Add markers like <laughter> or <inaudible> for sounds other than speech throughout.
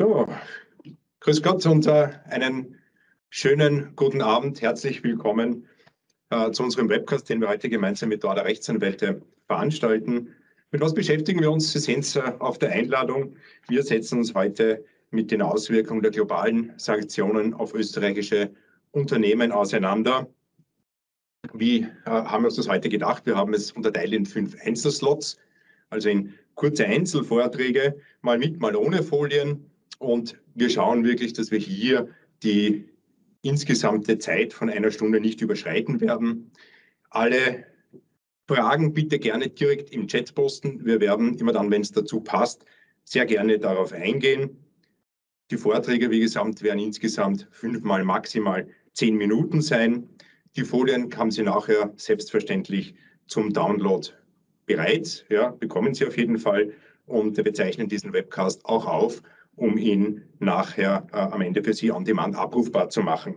So, grüß Gott und äh, einen schönen guten Abend. Herzlich willkommen äh, zu unserem Webcast, den wir heute gemeinsam mit der Rechtsanwälte veranstalten. Mit was beschäftigen wir uns? Sie sehen es äh, auf der Einladung. Wir setzen uns heute mit den Auswirkungen der globalen Sanktionen auf österreichische Unternehmen auseinander. Wie äh, haben wir uns das heute gedacht? Wir haben es unterteilt in fünf Einzelslots, also in kurze Einzelvorträge, mal mit, mal ohne Folien. Und wir schauen wirklich, dass wir hier die insgesamte Zeit von einer Stunde nicht überschreiten werden. Alle Fragen bitte gerne direkt im Chat posten. Wir werden immer dann, wenn es dazu passt, sehr gerne darauf eingehen. Die Vorträge, wie gesagt, werden insgesamt fünfmal maximal zehn Minuten sein. Die Folien haben Sie nachher selbstverständlich zum Download bereit. Ja, bekommen Sie auf jeden Fall. Und wir zeichnen diesen Webcast auch auf um ihn nachher äh, am Ende für Sie on demand abrufbar zu machen.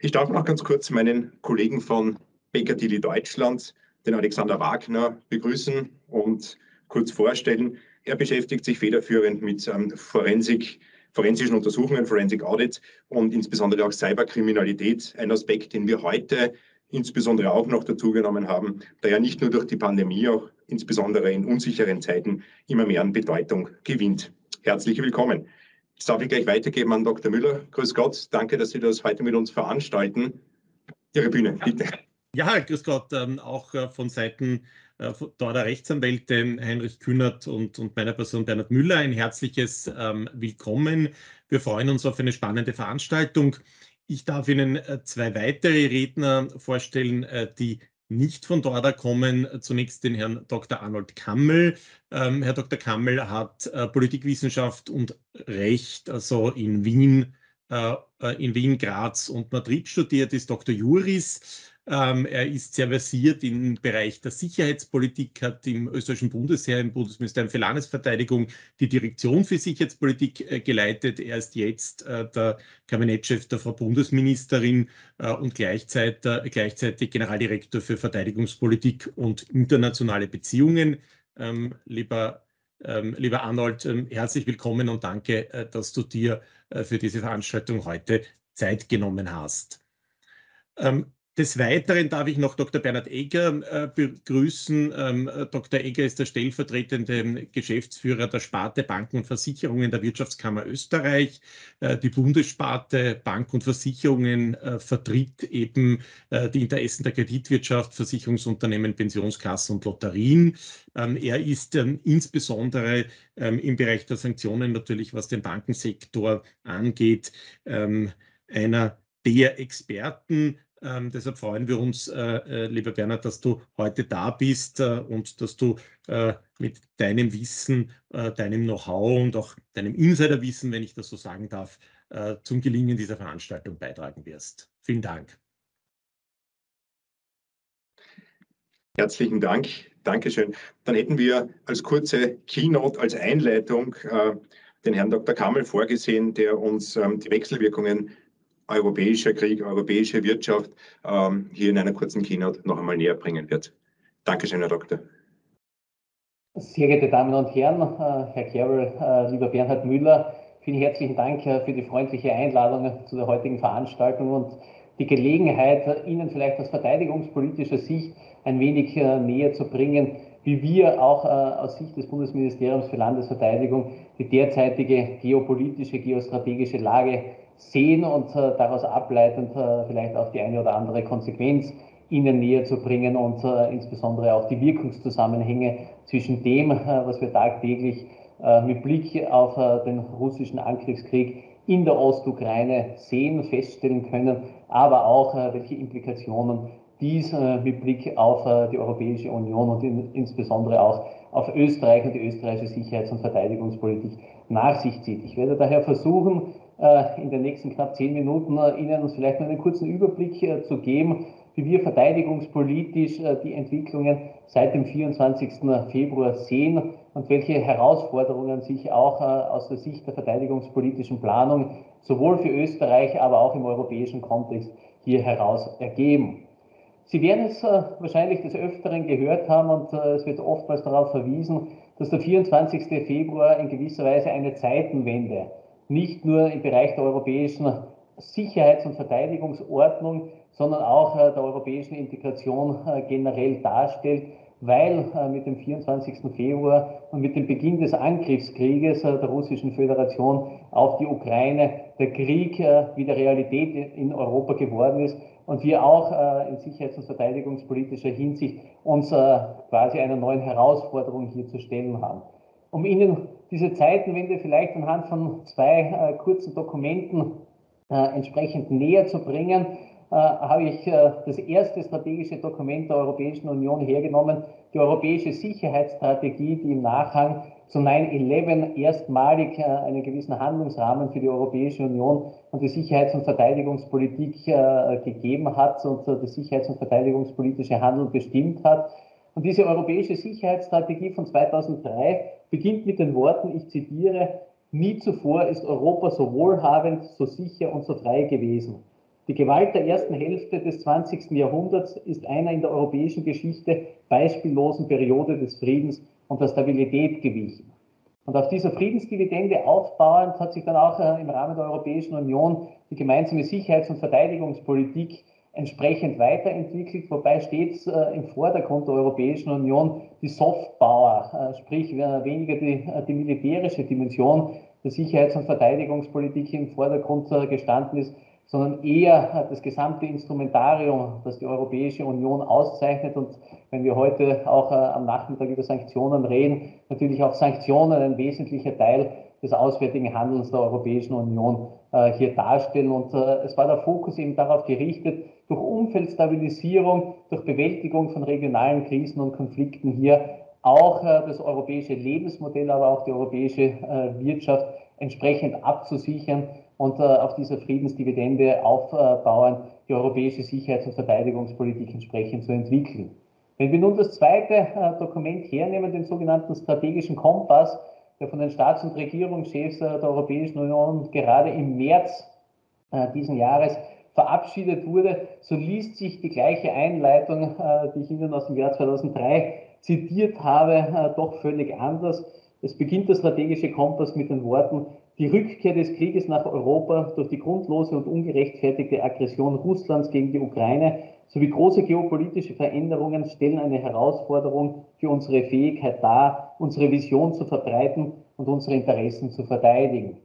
Ich darf noch ganz kurz meinen Kollegen von Baker Tilly Deutschland, den Alexander Wagner, begrüßen und kurz vorstellen. Er beschäftigt sich federführend mit ähm, Forensik, forensischen Untersuchungen, Forensic Audit und insbesondere auch Cyberkriminalität, ein Aspekt, den wir heute insbesondere auch noch dazugenommen haben, da ja nicht nur durch die Pandemie, auch insbesondere in unsicheren Zeiten immer mehr an Bedeutung gewinnt. Herzlich willkommen. Das darf ich gleich weitergeben an Dr. Müller. Grüß Gott, danke, dass Sie das heute mit uns veranstalten. Ihre Bühne, bitte. Ja, grüß Gott, ähm, auch äh, von Seiten äh, der Rechtsanwälte Heinrich Kühnert und, und meiner Person Bernhard Müller ein herzliches ähm, Willkommen. Wir freuen uns auf eine spannende Veranstaltung. Ich darf Ihnen äh, zwei weitere Redner vorstellen, äh, die nicht von dort kommen. Zunächst den Herrn Dr. Arnold Kammel. Ähm, Herr Dr. Kammel hat äh, Politikwissenschaft und Recht, also in Wien, äh, äh in Wien, Graz und Madrid studiert, ist Dr. Juris ähm, er ist sehr versiert im Bereich der Sicherheitspolitik, hat im österreichischen Bundesheer, im Bundesministerium für Landesverteidigung die Direktion für Sicherheitspolitik äh, geleitet. Er ist jetzt äh, der Kabinettschef der Frau Bundesministerin äh, und gleichzeitig, gleichzeitig Generaldirektor für Verteidigungspolitik und internationale Beziehungen. Ähm, lieber ähm, lieber Arnold, ähm, herzlich willkommen und danke, äh, dass du dir äh, für diese Veranstaltung heute Zeit genommen hast. Ähm, des Weiteren darf ich noch Dr. Bernhard Egger äh, begrüßen. Ähm, Dr. Egger ist der stellvertretende Geschäftsführer der Sparte Banken und Versicherungen der Wirtschaftskammer Österreich. Äh, die Bundessparte Bank und Versicherungen äh, vertritt eben äh, die Interessen der Kreditwirtschaft, Versicherungsunternehmen, Pensionskassen und Lotterien. Ähm, er ist ähm, insbesondere ähm, im Bereich der Sanktionen natürlich, was den Bankensektor angeht, ähm, einer der Experten ähm, deshalb freuen wir uns, äh, äh, lieber Bernhard, dass du heute da bist äh, und dass du äh, mit deinem Wissen, äh, deinem Know-how und auch deinem Insiderwissen, wenn ich das so sagen darf, äh, zum Gelingen dieser Veranstaltung beitragen wirst. Vielen Dank. Herzlichen Dank. Dankeschön. Dann hätten wir als kurze Keynote, als Einleitung den Herrn Dr. Kammel vorgesehen, der uns ähm, die Wechselwirkungen europäischer Krieg, europäische Wirtschaft ähm, hier in einer kurzen Keynote noch einmal näher bringen wird. Dankeschön, Herr Doktor. Sehr geehrte Damen und Herren, äh, Herr Kerwel, äh, lieber Bernhard Müller, vielen herzlichen Dank äh, für die freundliche Einladung zu der heutigen Veranstaltung und die Gelegenheit, Ihnen vielleicht aus verteidigungspolitischer Sicht ein wenig näher zu bringen, wie wir auch aus Sicht des Bundesministeriums für Landesverteidigung die derzeitige geopolitische, geostrategische Lage sehen und äh, daraus ableitend äh, vielleicht auch die eine oder andere Konsequenz Ihnen näher zu bringen und äh, insbesondere auch die Wirkungszusammenhänge zwischen dem, was wir tagtäglich mit Blick auf den russischen Angriffskrieg in der Ostukraine sehen, feststellen können, aber auch welche Implikationen dies mit Blick auf die Europäische Union und insbesondere auch auf Österreich und die österreichische Sicherheits- und Verteidigungspolitik nach sich zieht. Ich werde daher versuchen, äh, in den nächsten knapp zehn Minuten äh, Ihnen vielleicht noch einen kurzen Überblick äh, zu geben, wie wir verteidigungspolitisch die Entwicklungen seit dem 24. Februar sehen und welche Herausforderungen sich auch aus der Sicht der verteidigungspolitischen Planung sowohl für Österreich, aber auch im europäischen Kontext hier heraus ergeben. Sie werden es wahrscheinlich des Öfteren gehört haben und es wird oftmals darauf verwiesen, dass der 24. Februar in gewisser Weise eine Zeitenwende nicht nur im Bereich der europäischen Sicherheits- und Verteidigungsordnung, sondern auch der europäischen Integration generell darstellt, weil mit dem 24. Februar und mit dem Beginn des Angriffskrieges der Russischen Föderation auf die Ukraine der Krieg wieder Realität in Europa geworden ist und wir auch in sicherheits- und verteidigungspolitischer Hinsicht uns quasi einer neuen Herausforderung hier zu stellen haben. Um Ihnen diese Zeitenwende vielleicht anhand von zwei kurzen Dokumenten entsprechend näher zu bringen, habe ich das erste strategische Dokument der Europäischen Union hergenommen, die Europäische Sicherheitsstrategie, die im Nachhang zu 9-11 erstmalig einen gewissen Handlungsrahmen für die Europäische Union und die Sicherheits- und Verteidigungspolitik gegeben hat und das Sicherheits- und Verteidigungspolitische Handeln bestimmt hat. Und diese Europäische Sicherheitsstrategie von 2003 beginnt mit den Worten, ich zitiere, nie zuvor ist Europa so wohlhabend, so sicher und so frei gewesen. Die Gewalt der ersten Hälfte des 20. Jahrhunderts ist einer in der europäischen Geschichte beispiellosen Periode des Friedens und der Stabilität gewichen. Und auf dieser Friedensdividende aufbauend hat sich dann auch im Rahmen der Europäischen Union die gemeinsame Sicherheits- und Verteidigungspolitik entsprechend weiterentwickelt, wobei stets im Vordergrund der Europäischen Union die Softpower, sprich weniger die, die militärische Dimension der Sicherheits- und Verteidigungspolitik im Vordergrund gestanden ist, sondern eher das gesamte Instrumentarium, das die Europäische Union auszeichnet. Und wenn wir heute auch am Nachmittag über Sanktionen reden, natürlich auch Sanktionen ein wesentlicher Teil des auswärtigen Handelns der Europäischen Union hier darstellen. Und es war der Fokus eben darauf gerichtet, durch Umfeldstabilisierung, durch Bewältigung von regionalen Krisen und Konflikten hier auch das europäische Lebensmodell, aber auch die europäische Wirtschaft entsprechend abzusichern und auf dieser Friedensdividende aufbauen, die europäische Sicherheits- und Verteidigungspolitik entsprechend zu entwickeln. Wenn wir nun das zweite Dokument hernehmen, den sogenannten strategischen Kompass, der von den Staats- und Regierungschefs der Europäischen Union gerade im März diesen Jahres verabschiedet wurde, so liest sich die gleiche Einleitung, die ich Ihnen aus dem Jahr 2003 zitiert habe, doch völlig anders. Es beginnt der strategische Kompass mit den Worten, die Rückkehr des Krieges nach Europa durch die grundlose und ungerechtfertigte Aggression Russlands gegen die Ukraine sowie große geopolitische Veränderungen stellen eine Herausforderung für unsere Fähigkeit dar, unsere Vision zu verbreiten und unsere Interessen zu verteidigen.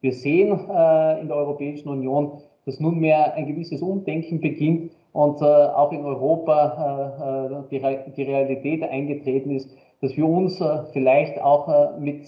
Wir sehen äh, in der Europäischen Union, dass nunmehr ein gewisses Umdenken beginnt und äh, auch in Europa äh, die, Re die, Realität eingetreten ist, dass wir uns vielleicht auch mit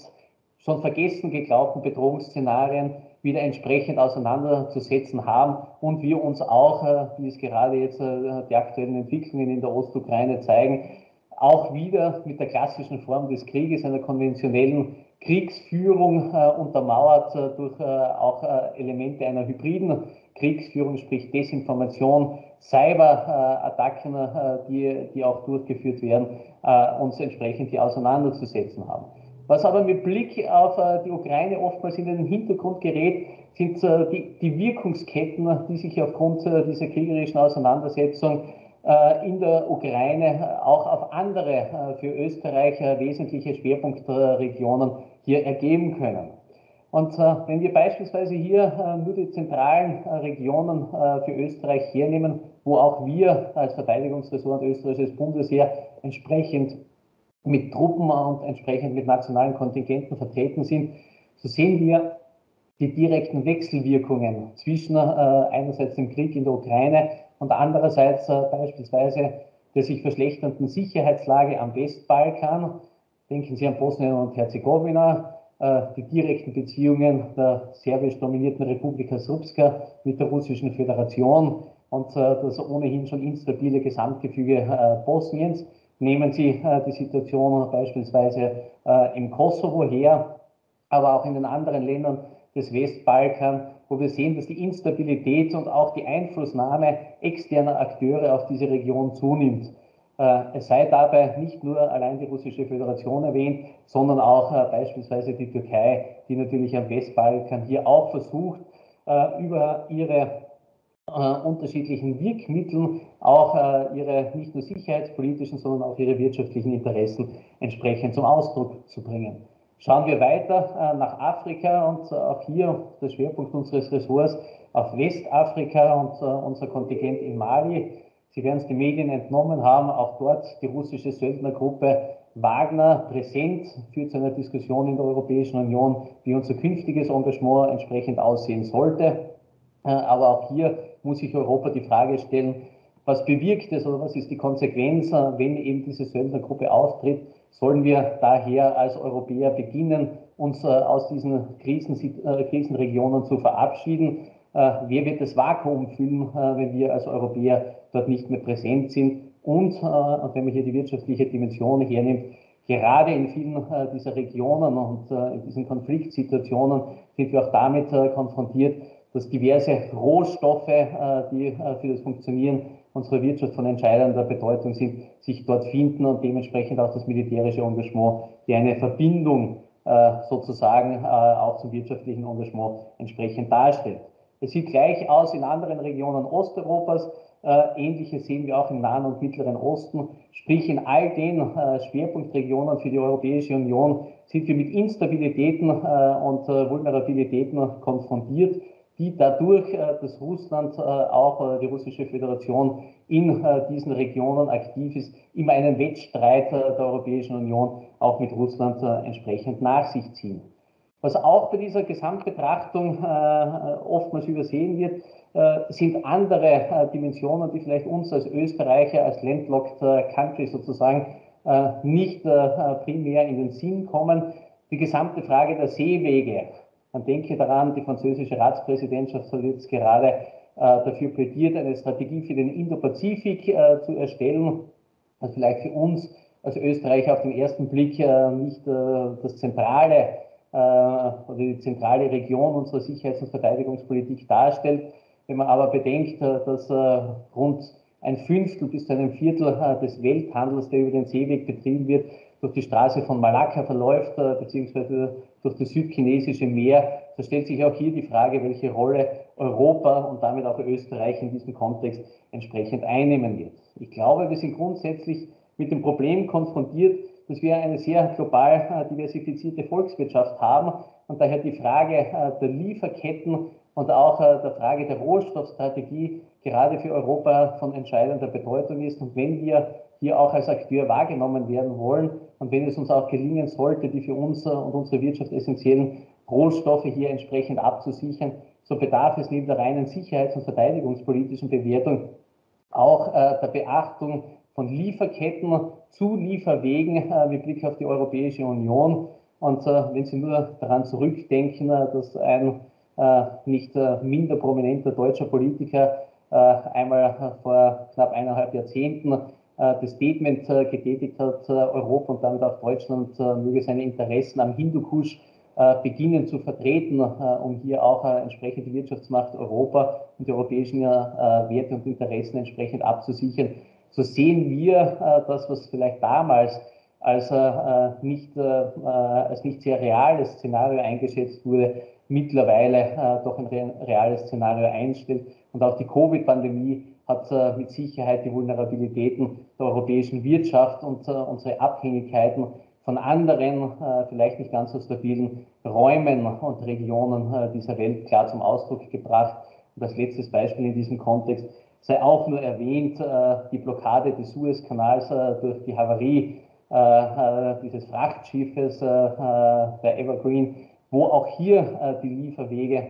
schon vergessen geglaubten Bedrohungsszenarien wieder entsprechend auseinanderzusetzen haben und wir uns auch, wie es gerade jetzt die aktuellen Entwicklungen in der Ostukraine zeigen, auch wieder mit der klassischen Form des Krieges, einer konventionellen Kriegsführung untermauert durch auch Elemente einer hybriden Kriegsführung, sprich Desinformation, Cyberattacken, die, die auch durchgeführt werden, uns entsprechend hier auseinanderzusetzen haben. Was aber mit Blick auf die Ukraine oftmals in den Hintergrund gerät, sind die, die Wirkungsketten, die sich aufgrund dieser kriegerischen Auseinandersetzung in der Ukraine auch auf andere für Österreich wesentliche Schwerpunktregionen hier ergeben können. Und wenn wir beispielsweise hier nur die zentralen Regionen für Österreich hernehmen, wo auch wir als Verteidigungsressort österreichisches Bundesheer entsprechend mit Truppen und entsprechend mit nationalen Kontingenten vertreten sind, so sehen wir die direkten Wechselwirkungen zwischen äh, einerseits dem Krieg in der Ukraine und andererseits äh, beispielsweise der sich verschlechternden Sicherheitslage am Westbalkan. Denken Sie an Bosnien und Herzegowina, äh, die direkten Beziehungen der serbisch dominierten Republika Srpska mit der Russischen Föderation und das ohnehin schon instabile Gesamtgefüge Bosniens. Nehmen Sie die Situation beispielsweise im Kosovo her, aber auch in den anderen Ländern des Westbalkan, wo wir sehen, dass die Instabilität und auch die Einflussnahme externer Akteure auf diese Region zunimmt. Es sei dabei nicht nur allein die Russische Föderation erwähnt, sondern auch beispielsweise die Türkei, die natürlich am Westbalkan hier auch versucht, über ihre unterschiedlichen Wirkmitteln auch ihre nicht nur sicherheitspolitischen, sondern auch ihre wirtschaftlichen Interessen entsprechend zum Ausdruck zu bringen. Schauen wir weiter nach Afrika und auch hier der Schwerpunkt unseres Ressorts auf Westafrika und unser Kontingent in Mali. Sie werden es den Medien entnommen haben, auch dort die russische Söldnergruppe Wagner präsent, führt zu einer Diskussion in der Europäischen Union, wie unser künftiges Engagement entsprechend aussehen sollte. Aber auch hier muss sich Europa die Frage stellen, was bewirkt es oder was ist die Konsequenz, wenn eben diese Söldnergruppe auftritt? Sollen wir daher als Europäer beginnen, uns aus diesen Krisen, Krisenregionen zu verabschieden? Wer wird das Vakuum füllen, wenn wir als Europäer dort nicht mehr präsent sind? Und, wenn man hier die wirtschaftliche Dimension hernimmt, gerade in vielen dieser Regionen und in diesen Konfliktsituationen sind wir auch damit konfrontiert, dass diverse Rohstoffe, die für das Funktionieren unserer Wirtschaft von entscheidender Bedeutung sind, sich dort finden und dementsprechend auch das militärische Engagement, die eine Verbindung sozusagen auch zum wirtschaftlichen Engagement entsprechend darstellt. Es sieht gleich aus in anderen Regionen Osteuropas. Ähnliches sehen wir auch im Nahen und Mittleren Osten. Sprich, in all den Schwerpunktregionen für die Europäische Union sind wir mit Instabilitäten und Vulnerabilitäten konfrontiert die dadurch, dass Russland, auch die russische Föderation in diesen Regionen aktiv ist, immer einen Wettstreit der Europäischen Union auch mit Russland entsprechend nach sich ziehen. Was auch bei dieser Gesamtbetrachtung oftmals übersehen wird, sind andere Dimensionen, die vielleicht uns als Österreicher, als landlocked country sozusagen nicht primär in den Sinn kommen. Die gesamte Frage der Seewege, man denke daran, die französische Ratspräsidentschaft hat jetzt gerade äh, dafür plädiert, eine Strategie für den Indo-Pazifik äh, zu erstellen, was vielleicht für uns als Österreicher auf den ersten Blick äh, nicht das zentrale oder die zentrale Region unserer Sicherheits- und Verteidigungspolitik darstellt. Wenn man aber bedenkt, dass rund ein Fünftel bis zu einem Viertel des Welthandels, der über den Seeweg betrieben wird, durch die Straße von Malakka verläuft, beziehungsweise durch das südchinesische Meer, so stellt sich auch hier die Frage, welche Rolle Europa und damit auch Österreich in diesem Kontext entsprechend einnehmen wird. Ich glaube, wir sind grundsätzlich mit dem Problem konfrontiert, dass wir eine sehr global diversifizierte Volkswirtschaft haben und daher die Frage der Lieferketten und auch der Frage der Rohstoffstrategie gerade für Europa von entscheidender Bedeutung ist. Und wenn wir hier auch als Akteur wahrgenommen werden wollen. Und wenn es uns auch gelingen sollte, die für uns und unsere Wirtschaft essentiellen Rohstoffe hier entsprechend abzusichern, so bedarf es neben der reinen sicherheits- und verteidigungspolitischen Bewertung auch äh, der Beachtung von Lieferketten zu Lieferwegen äh, mit Blick auf die Europäische Union. Und äh, wenn Sie nur daran zurückdenken, äh, dass ein äh, nicht äh, minder prominenter deutscher Politiker einmal vor knapp eineinhalb Jahrzehnten äh, das Statement äh, getätigt hat, äh, Europa und damit auch Deutschland möge seine Interessen am Hindukusch beginnen zu vertreten, um hier auch entsprechend die Wirtschaftsmacht Europa und die europäischen Werte und Interessen entsprechend abzusichern. So sehen wir das, was vielleicht damals als nicht, als nicht sehr reales Szenario eingeschätzt wurde, mittlerweile doch ein reales Szenario einstellt. Und auch die Covid-Pandemie hat äh, mit Sicherheit die Vulnerabilitäten der europäischen Wirtschaft und äh, unsere Abhängigkeiten von anderen, äh, vielleicht nicht ganz so stabilen Räumen und Regionen dieser Welt klar zum Ausdruck gebracht. Und als letztes Beispiel in diesem Kontext sei auch nur erwähnt die Blockade des Suezkanals durch die Havarie dieses Frachtschiffes, der Evergreen, wo auch hier die Lieferwege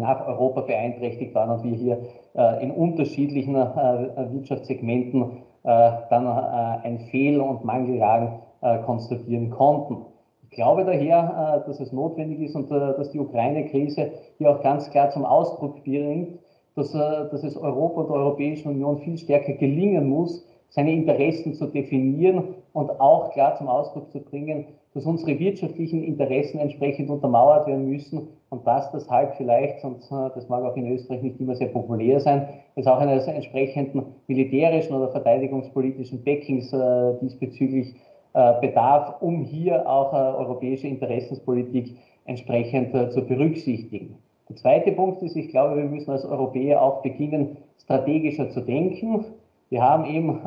nach Europa beeinträchtigt waren und wir hier äh, in unterschiedlichen äh, Wirtschaftssegmenten äh, dann ein Fehl- und Mangellagen konstatieren konnten. Ich glaube daher, dass es notwendig ist und dass die Ukraine-Krise hier auch ganz klar zum Ausdruck bringt, dass, dass es Europa und der Europäischen Union viel stärker gelingen muss, seine Interessen zu definieren und auch klar zum Ausdruck zu bringen, dass unsere wirtschaftlichen Interessen entsprechend untermauert werden müssen und dass das halt vielleicht, und äh, das mag auch in Österreich nicht immer sehr populär sein, es auch eines entsprechenden militärischen oder verteidigungspolitischen Backings äh, diesbezüglich äh, bedarf, um hier auch europäische Interessenspolitik entsprechend zu berücksichtigen. Der zweite Punkt ist, ich glaube, wir müssen als Europäer auch beginnen, strategischer zu denken. Wir haben eben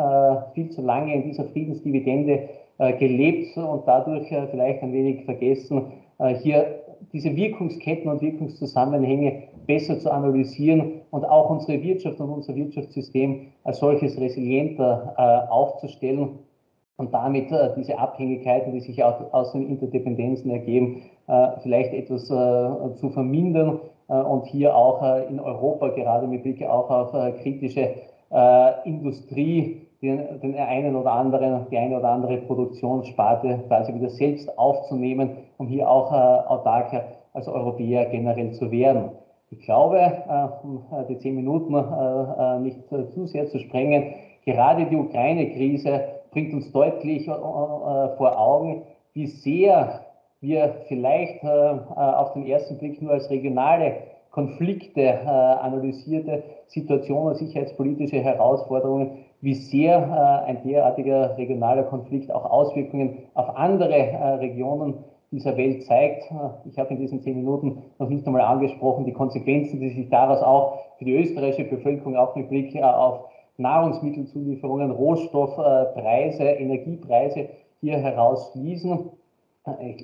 viel zu lange in dieser Friedensdividende gelebt und dadurch vielleicht ein wenig vergessen, hier diese Wirkungsketten und Wirkungszusammenhänge besser zu analysieren und auch unsere Wirtschaft und unser Wirtschaftssystem als solches resilienter äh, aufzustellen und damit äh, diese Abhängigkeiten, die sich auch aus den Interdependenzen ergeben, äh, vielleicht etwas äh, zu vermindern äh, und hier auch äh, in Europa gerade mit Blick auch auf kritische Industrie den, den einen oder anderen, die eine oder andere Produktionssparte quasi wieder selbst aufzunehmen, um hier auch autarker als Europäer generell zu werden. Ich glaube, um die zehn Minuten nicht zu sehr zu sprengen, gerade die Ukraine-Krise bringt uns deutlich vor Augen, wie sehr wir vielleicht auf den ersten Blick nur als regionale Konflikte analysierte Situationen, sicherheitspolitische Herausforderungen, wie sehr ein derartiger regionaler Konflikt auch Auswirkungen auf andere Regionen dieser Welt zeigt. Ich habe in diesen zehn Minuten noch nicht einmal angesprochen, die Konsequenzen, die sich daraus auch für die österreichische Bevölkerung auch mit Blick äh, auf Nahrungsmittelzulieferungen, Rohstoffpreise, Energiepreise hier herausschließen.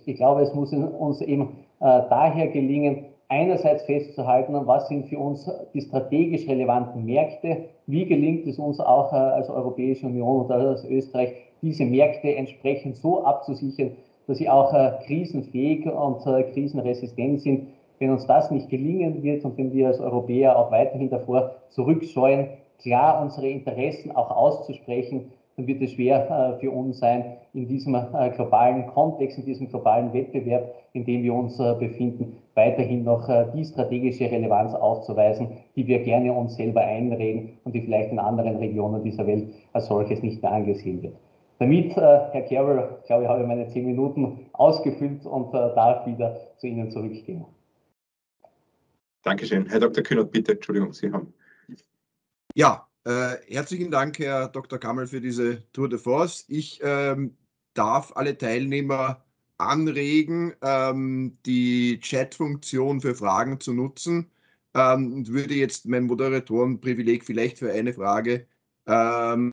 Ich, glaube, es muss uns eben äh, daher gelingen, einerseits festzuhalten, was sind für uns die strategisch relevanten Märkte, wie gelingt es uns auch äh, als Europäische Union und als Österreich, diese Märkte entsprechend so abzusichern, dass sie auch äh, krisenfähig und äh, krisenresistent sind. Wenn uns das nicht gelingen wird und wenn wir als Europäer auch weiterhin davor zurückscheuen, klar unsere Interessen auch auszusprechen, dann wird es schwer äh, für uns sein, in diesem äh, globalen Kontext, in diesem globalen Wettbewerb, in dem wir uns äh, befinden, weiterhin noch die strategische Relevanz aufzuweisen, die wir gerne uns selber einreden und die vielleicht in anderen Regionen dieser Welt als solches nicht mehr angesehen wird. Damit, Herr Carroll, glaube ich, habe ich meine zehn Minuten ausgefüllt und darf wieder zu Ihnen zurückgehen. Dankeschön. Herr Dr. Kühnert, bitte, Entschuldigung, Sie haben. Ja, äh, herzlichen Dank, Herr Dr. Kammel, für diese Tour de Force. Ich ähm, darf alle Teilnehmer anregen, ähm, die Chat-Funktion für Fragen zu nutzen ähm, und würde jetzt mein Moderatorenprivileg vielleicht für eine Frage ähm,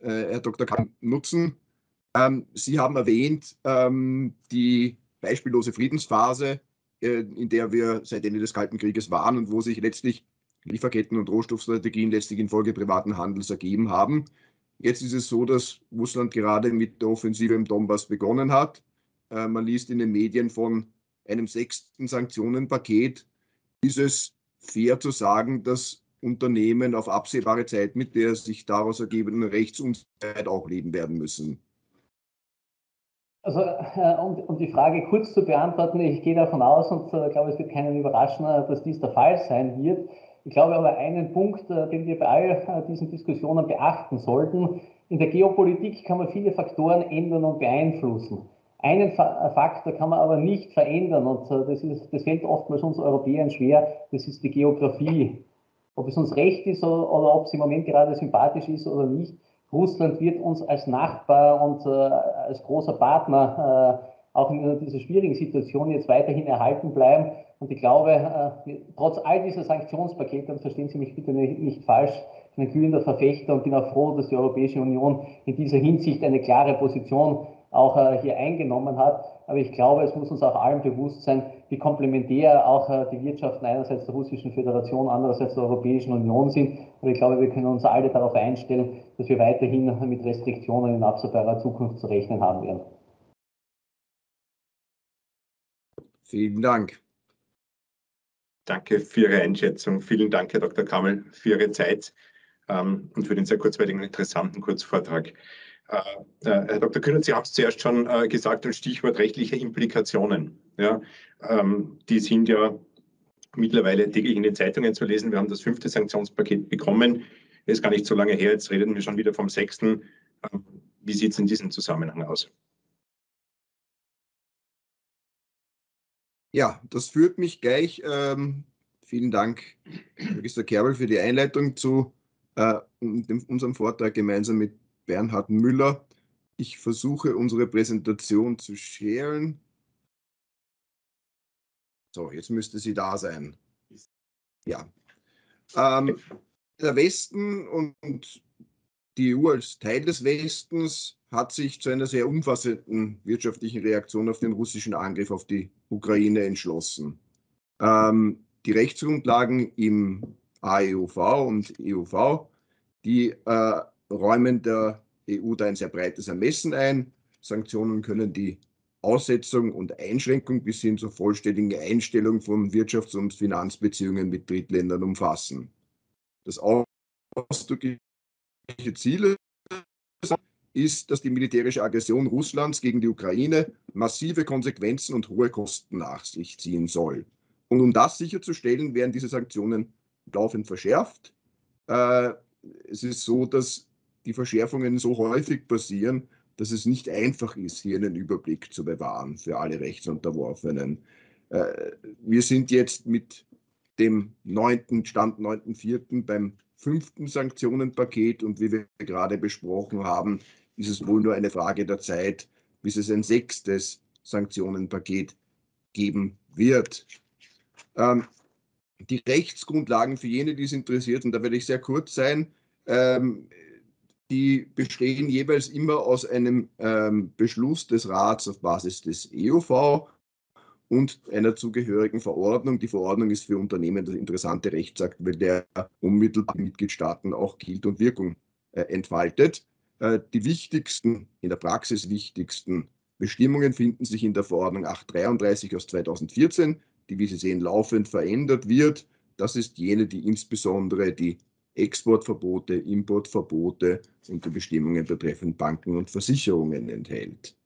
äh, Herr Dr. Kahn, nutzen. Ähm, Sie haben erwähnt, ähm, die beispiellose Friedensphase, in der wir seit Ende des Kalten Krieges waren und wo sich letztlich Lieferketten und Rohstoffstrategien letztlich infolge privaten Handels ergeben haben. Jetzt ist es so, dass Russland gerade mit der Offensive im Donbass begonnen hat. Äh, man liest in den Medien von einem sechsten Sanktionenpaket. Ist es fair zu sagen, dass Unternehmen auf absehbare Zeit mit der sich daraus ergebenden Rechtsunsicherheit auch leben werden müssen? Also, äh, um, um, die Frage kurz zu beantworten, ich gehe davon aus und äh, glaube, es wird keinen überraschen, äh, dass dies der Fall sein wird. Ich glaube aber einen Punkt, äh, den wir bei all äh, diesen Diskussionen beachten sollten, in der Geopolitik kann man viele Faktoren ändern und beeinflussen. Einen Faktor kann man aber nicht verändern und das, ist, das fällt oftmals uns Europäern schwer, das ist die Geografie ob es uns recht ist oder ob es im Moment gerade sympathisch ist oder nicht. Russland wird uns als Nachbar und äh, als großer Partner äh, auch in dieser schwierigen Situation jetzt weiterhin erhalten bleiben. Und ich glaube, äh, trotz all dieser Sanktionspakete, und verstehen Sie mich bitte nicht, nicht falsch, ich bin ein glühender Verfechter und bin auch froh, dass die Europäische Union in dieser Hinsicht eine klare Position auch äh, hier eingenommen hat. Aber ich glaube, es muss uns auch allen bewusst sein, wie komplementär auch äh, die Wirtschaften einerseits der Russischen Föderation, andererseits der Europäischen Union sind. Und ich glaube, wir können uns alle darauf einstellen, dass wir weiterhin mit Restriktionen in absehbarer Zukunft zu rechnen haben werden. Vielen Dank. Danke für Ihre Einschätzung. Vielen Dank, Herr Dr. Kammel, für Ihre Zeit ähm, und für den sehr kurzweiligen, interessanten Kurzvortrag. Äh, äh, Herr Dr. Kühner, Sie haben es zuerst schon äh, gesagt, als Stichwort rechtliche Implikationen. Ja, ähm, die sind ja mittlerweile täglich in den Zeitungen zu lesen. Wir haben das fünfte Sanktionspaket bekommen. Ist gar nicht so lange her. Jetzt reden wir schon wieder vom sechsten. Ähm, wie sieht es in diesem Zusammenhang aus? Ja, das führt mich gleich. Ähm, vielen Dank, Magister Kerbel, für die Einleitung zu äh, unserem Vortrag gemeinsam mit Bernhard Müller. Ich versuche unsere Präsentation zu sharen. So, jetzt müsste sie da sein. Ja. Ähm, der Westen und die EU als Teil des Westens hat sich zu einer sehr umfassenden wirtschaftlichen Reaktion auf den russischen Angriff auf die Ukraine entschlossen. Ähm, die Rechtsgrundlagen im AEUV und EUV, die äh, räumen der EU da ein sehr breites Ermessen ein. Sanktionen können die Aussetzung und Einschränkung bis hin zur vollständigen Einstellung von Wirtschafts- und Finanzbeziehungen mit Drittländern umfassen. Das ausdrückliche Ziel ist, dass die militärische Aggression Russlands gegen die Ukraine massive Konsequenzen und hohe Kosten nach sich ziehen soll. Und um das sicherzustellen, werden diese Sanktionen laufend verschärft. Äh, es ist so, dass die Verschärfungen so häufig passieren, dass es nicht einfach ist, hier einen Überblick zu bewahren für alle Rechtsunterworfenen. Äh, wir sind jetzt mit dem 9. Stand 9.4. beim fünften Sanktionenpaket und wie wir gerade besprochen haben, ist es wohl nur eine Frage der Zeit, bis es ein sechstes Sanktionenpaket geben wird. Ähm, die Rechtsgrundlagen für jene, die es interessiert, und da werde ich sehr kurz sein, ähm, die bestehen jeweils immer aus einem ähm, Beschluss des Rats auf Basis des EUV und einer zugehörigen Verordnung. Die Verordnung ist für Unternehmen das interessante Rechtsakt, weil der unmittelbar Mitgliedstaaten auch gilt und Wirkung äh, entfaltet. Äh, die wichtigsten, in der Praxis wichtigsten Bestimmungen finden sich in der Verordnung 833 aus 2014, die, wie Sie sehen, laufend verändert wird. Das ist jene, die insbesondere die Exportverbote, Importverbote und die Bestimmungen betreffend Banken und Versicherungen enthält.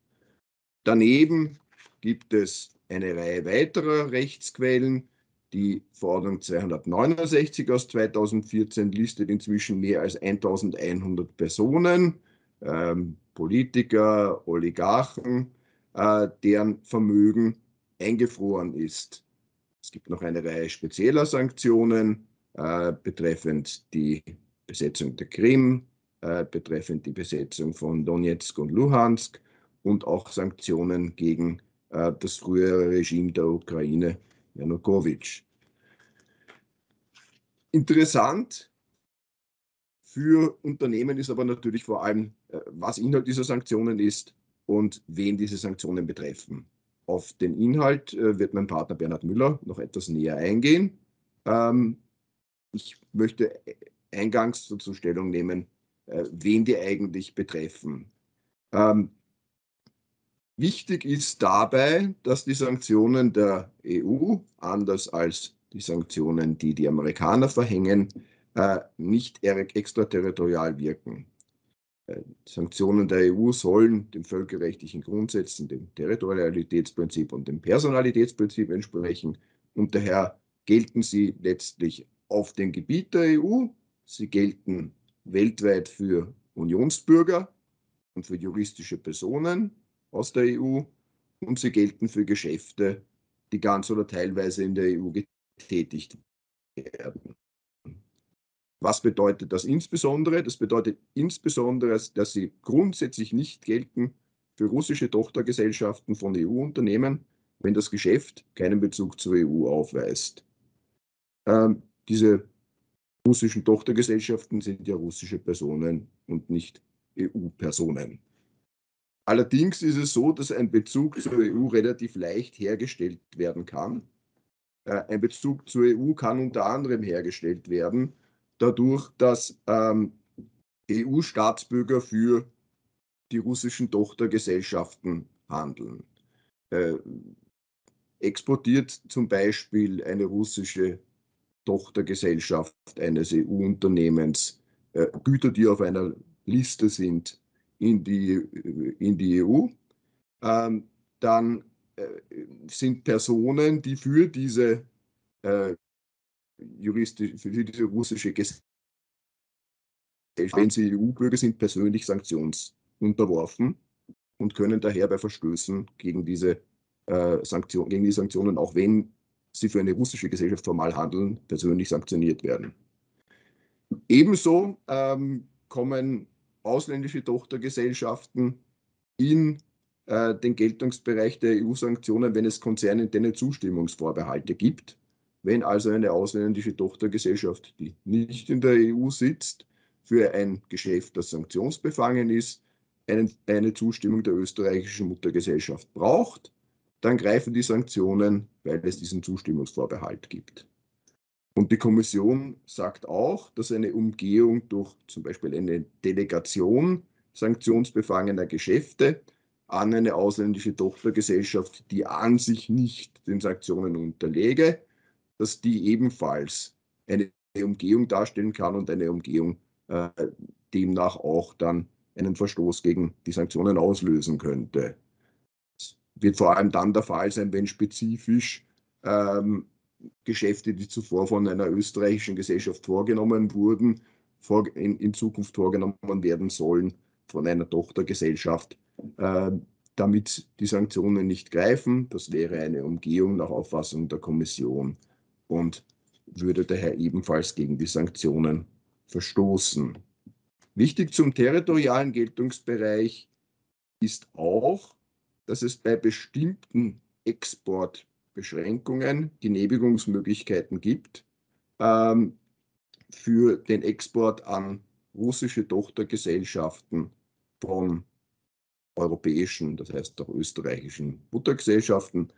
Daneben gibt es eine Reihe weiterer Rechtsquellen. Die Verordnung 269 aus 2014 listet inzwischen mehr als 1100 Personen, ähm, Politiker, Oligarchen, äh, deren Vermögen eingefroren ist. Es gibt noch eine Reihe spezieller Sanktionen äh, betreffend die Besetzung der Krim, äh, betreffend die Besetzung von Donetsk und Luhansk und auch Sanktionen gegen äh, das frühere Regime der Ukraine, Janukowitsch. Interessant für Unternehmen ist aber natürlich vor allem, äh, was Inhalt dieser Sanktionen ist und wen diese Sanktionen betreffen. Auf den Inhalt äh, wird mein Partner Bernhard Müller noch etwas näher eingehen. Ähm, ich möchte eingangs dazu Stellung nehmen, wen die eigentlich betreffen. Ähm, Wichtig ist dabei, dass die Sanktionen der EU, anders als die Sanktionen, die die Amerikaner verhängen, äh, nicht extraterritorial wirken. Äh, Sanktionen der EU sollen den völkerrechtlichen Grundsätzen, dem Territorialitätsprinzip und dem Personalitätsprinzip entsprechen und daher gelten sie letztlich auf dem Gebiet der EU. Sie gelten weltweit für Unionsbürger und für juristische Personen aus der EU und sie gelten für Geschäfte, die ganz oder teilweise in der EU getätigt werden. Was bedeutet das insbesondere? Das bedeutet insbesondere, dass sie grundsätzlich nicht gelten für russische Tochtergesellschaften von EU-Unternehmen, wenn das Geschäft keinen Bezug zur EU aufweist. Ähm, diese russischen Tochtergesellschaften sind ja russische Personen und nicht EU-Personen. Allerdings ist es so, dass ein Bezug zur EU relativ leicht hergestellt werden kann. Äh, ein Bezug zur EU kann unter anderem hergestellt werden, dadurch, dass ähm, EU-Staatsbürger für die russischen Tochtergesellschaften handeln. Äh, exportiert zum Beispiel eine russische Tochtergesellschaft eines EU-Unternehmens äh, Güter, die auf einer Liste sind, in die, in die EU. Ähm, dann äh, sind Personen, die für diese äh, juristische, für diese russische Gesellschaft, wenn sie EU-Bürger sind, persönlich sanktionsunterworfen und können daher bei Verstößen gegen diese, äh, Sanktion, gegen die Sanktionen, auch wenn sie für eine russische Gesellschaft formal handeln, persönlich sanktioniert werden. Ebenso ähm, kommen ausländische Tochtergesellschaften in äh, den Geltungsbereich der EU-Sanktionen, wenn es konzerninterne Zustimmungsvorbehalte gibt. Wenn also eine ausländische Tochtergesellschaft, die nicht in der EU sitzt, für ein Geschäft, das sanktionsbefangen ist, einen, eine Zustimmung der österreichischen Muttergesellschaft braucht, dann greifen die Sanktionen, weil es diesen Zustimmungsvorbehalt gibt. Und die Kommission sagt auch, dass eine Umgehung durch zum Beispiel eine Delegation sanktionsbefangener Geschäfte an eine ausländische Tochtergesellschaft, die an sich nicht den Sanktionen unterläge, dass die ebenfalls eine Umgehung darstellen kann und eine Umgehung äh, demnach auch dann einen Verstoß gegen die Sanktionen auslösen könnte. Wird vor allem dann der Fall sein, wenn spezifisch ähm, Geschäfte, die zuvor von einer österreichischen Gesellschaft vorgenommen wurden, in, in, Zukunft vorgenommen werden sollen von einer Tochtergesellschaft, äh, damit die Sanktionen nicht greifen. Das wäre eine Umgehung nach Auffassung der Kommission und würde daher ebenfalls gegen die Sanktionen verstoßen. Wichtig zum territorialen Geltungsbereich ist auch, dass es bei bestimmten Exportbeschränkungen Genehmigungsmöglichkeiten gibt ähm, für den Export an russische Tochtergesellschaften von europäischen, das heißt auch österreichischen Muttergesellschaften.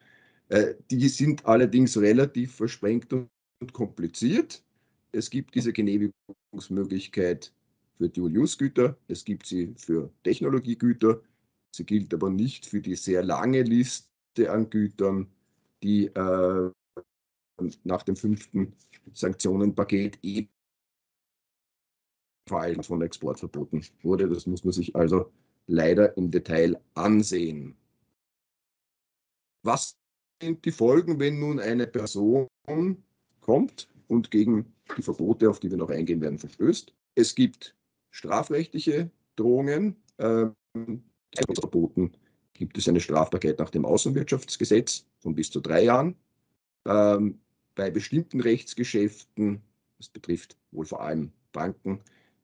Äh, die sind allerdings relativ versprengt und kompliziert. Es gibt diese Genehmigungsmöglichkeit für Dual-Use-Güter, es gibt sie für Technologiegüter, sie gilt aber nicht für die sehr lange Liste an Gütern, die äh, nach dem fünften Sanktionenpaket ebenfalls von Export verboten wurde. Das muss man sich also leider im Detail ansehen. Was sind die Folgen, wenn nun eine Person kommt und gegen die Verbote, auf die wir noch eingehen werden, verstößt? Es gibt strafrechtliche Drohungen. Ähm, verboten gibt es eine Strafbarkeit nach dem Außenwirtschaftsgesetz von bis zu drei Jahren. Ähm, bei bestimmten Rechtsgeschäften, das betrifft wohl vor allem Banken,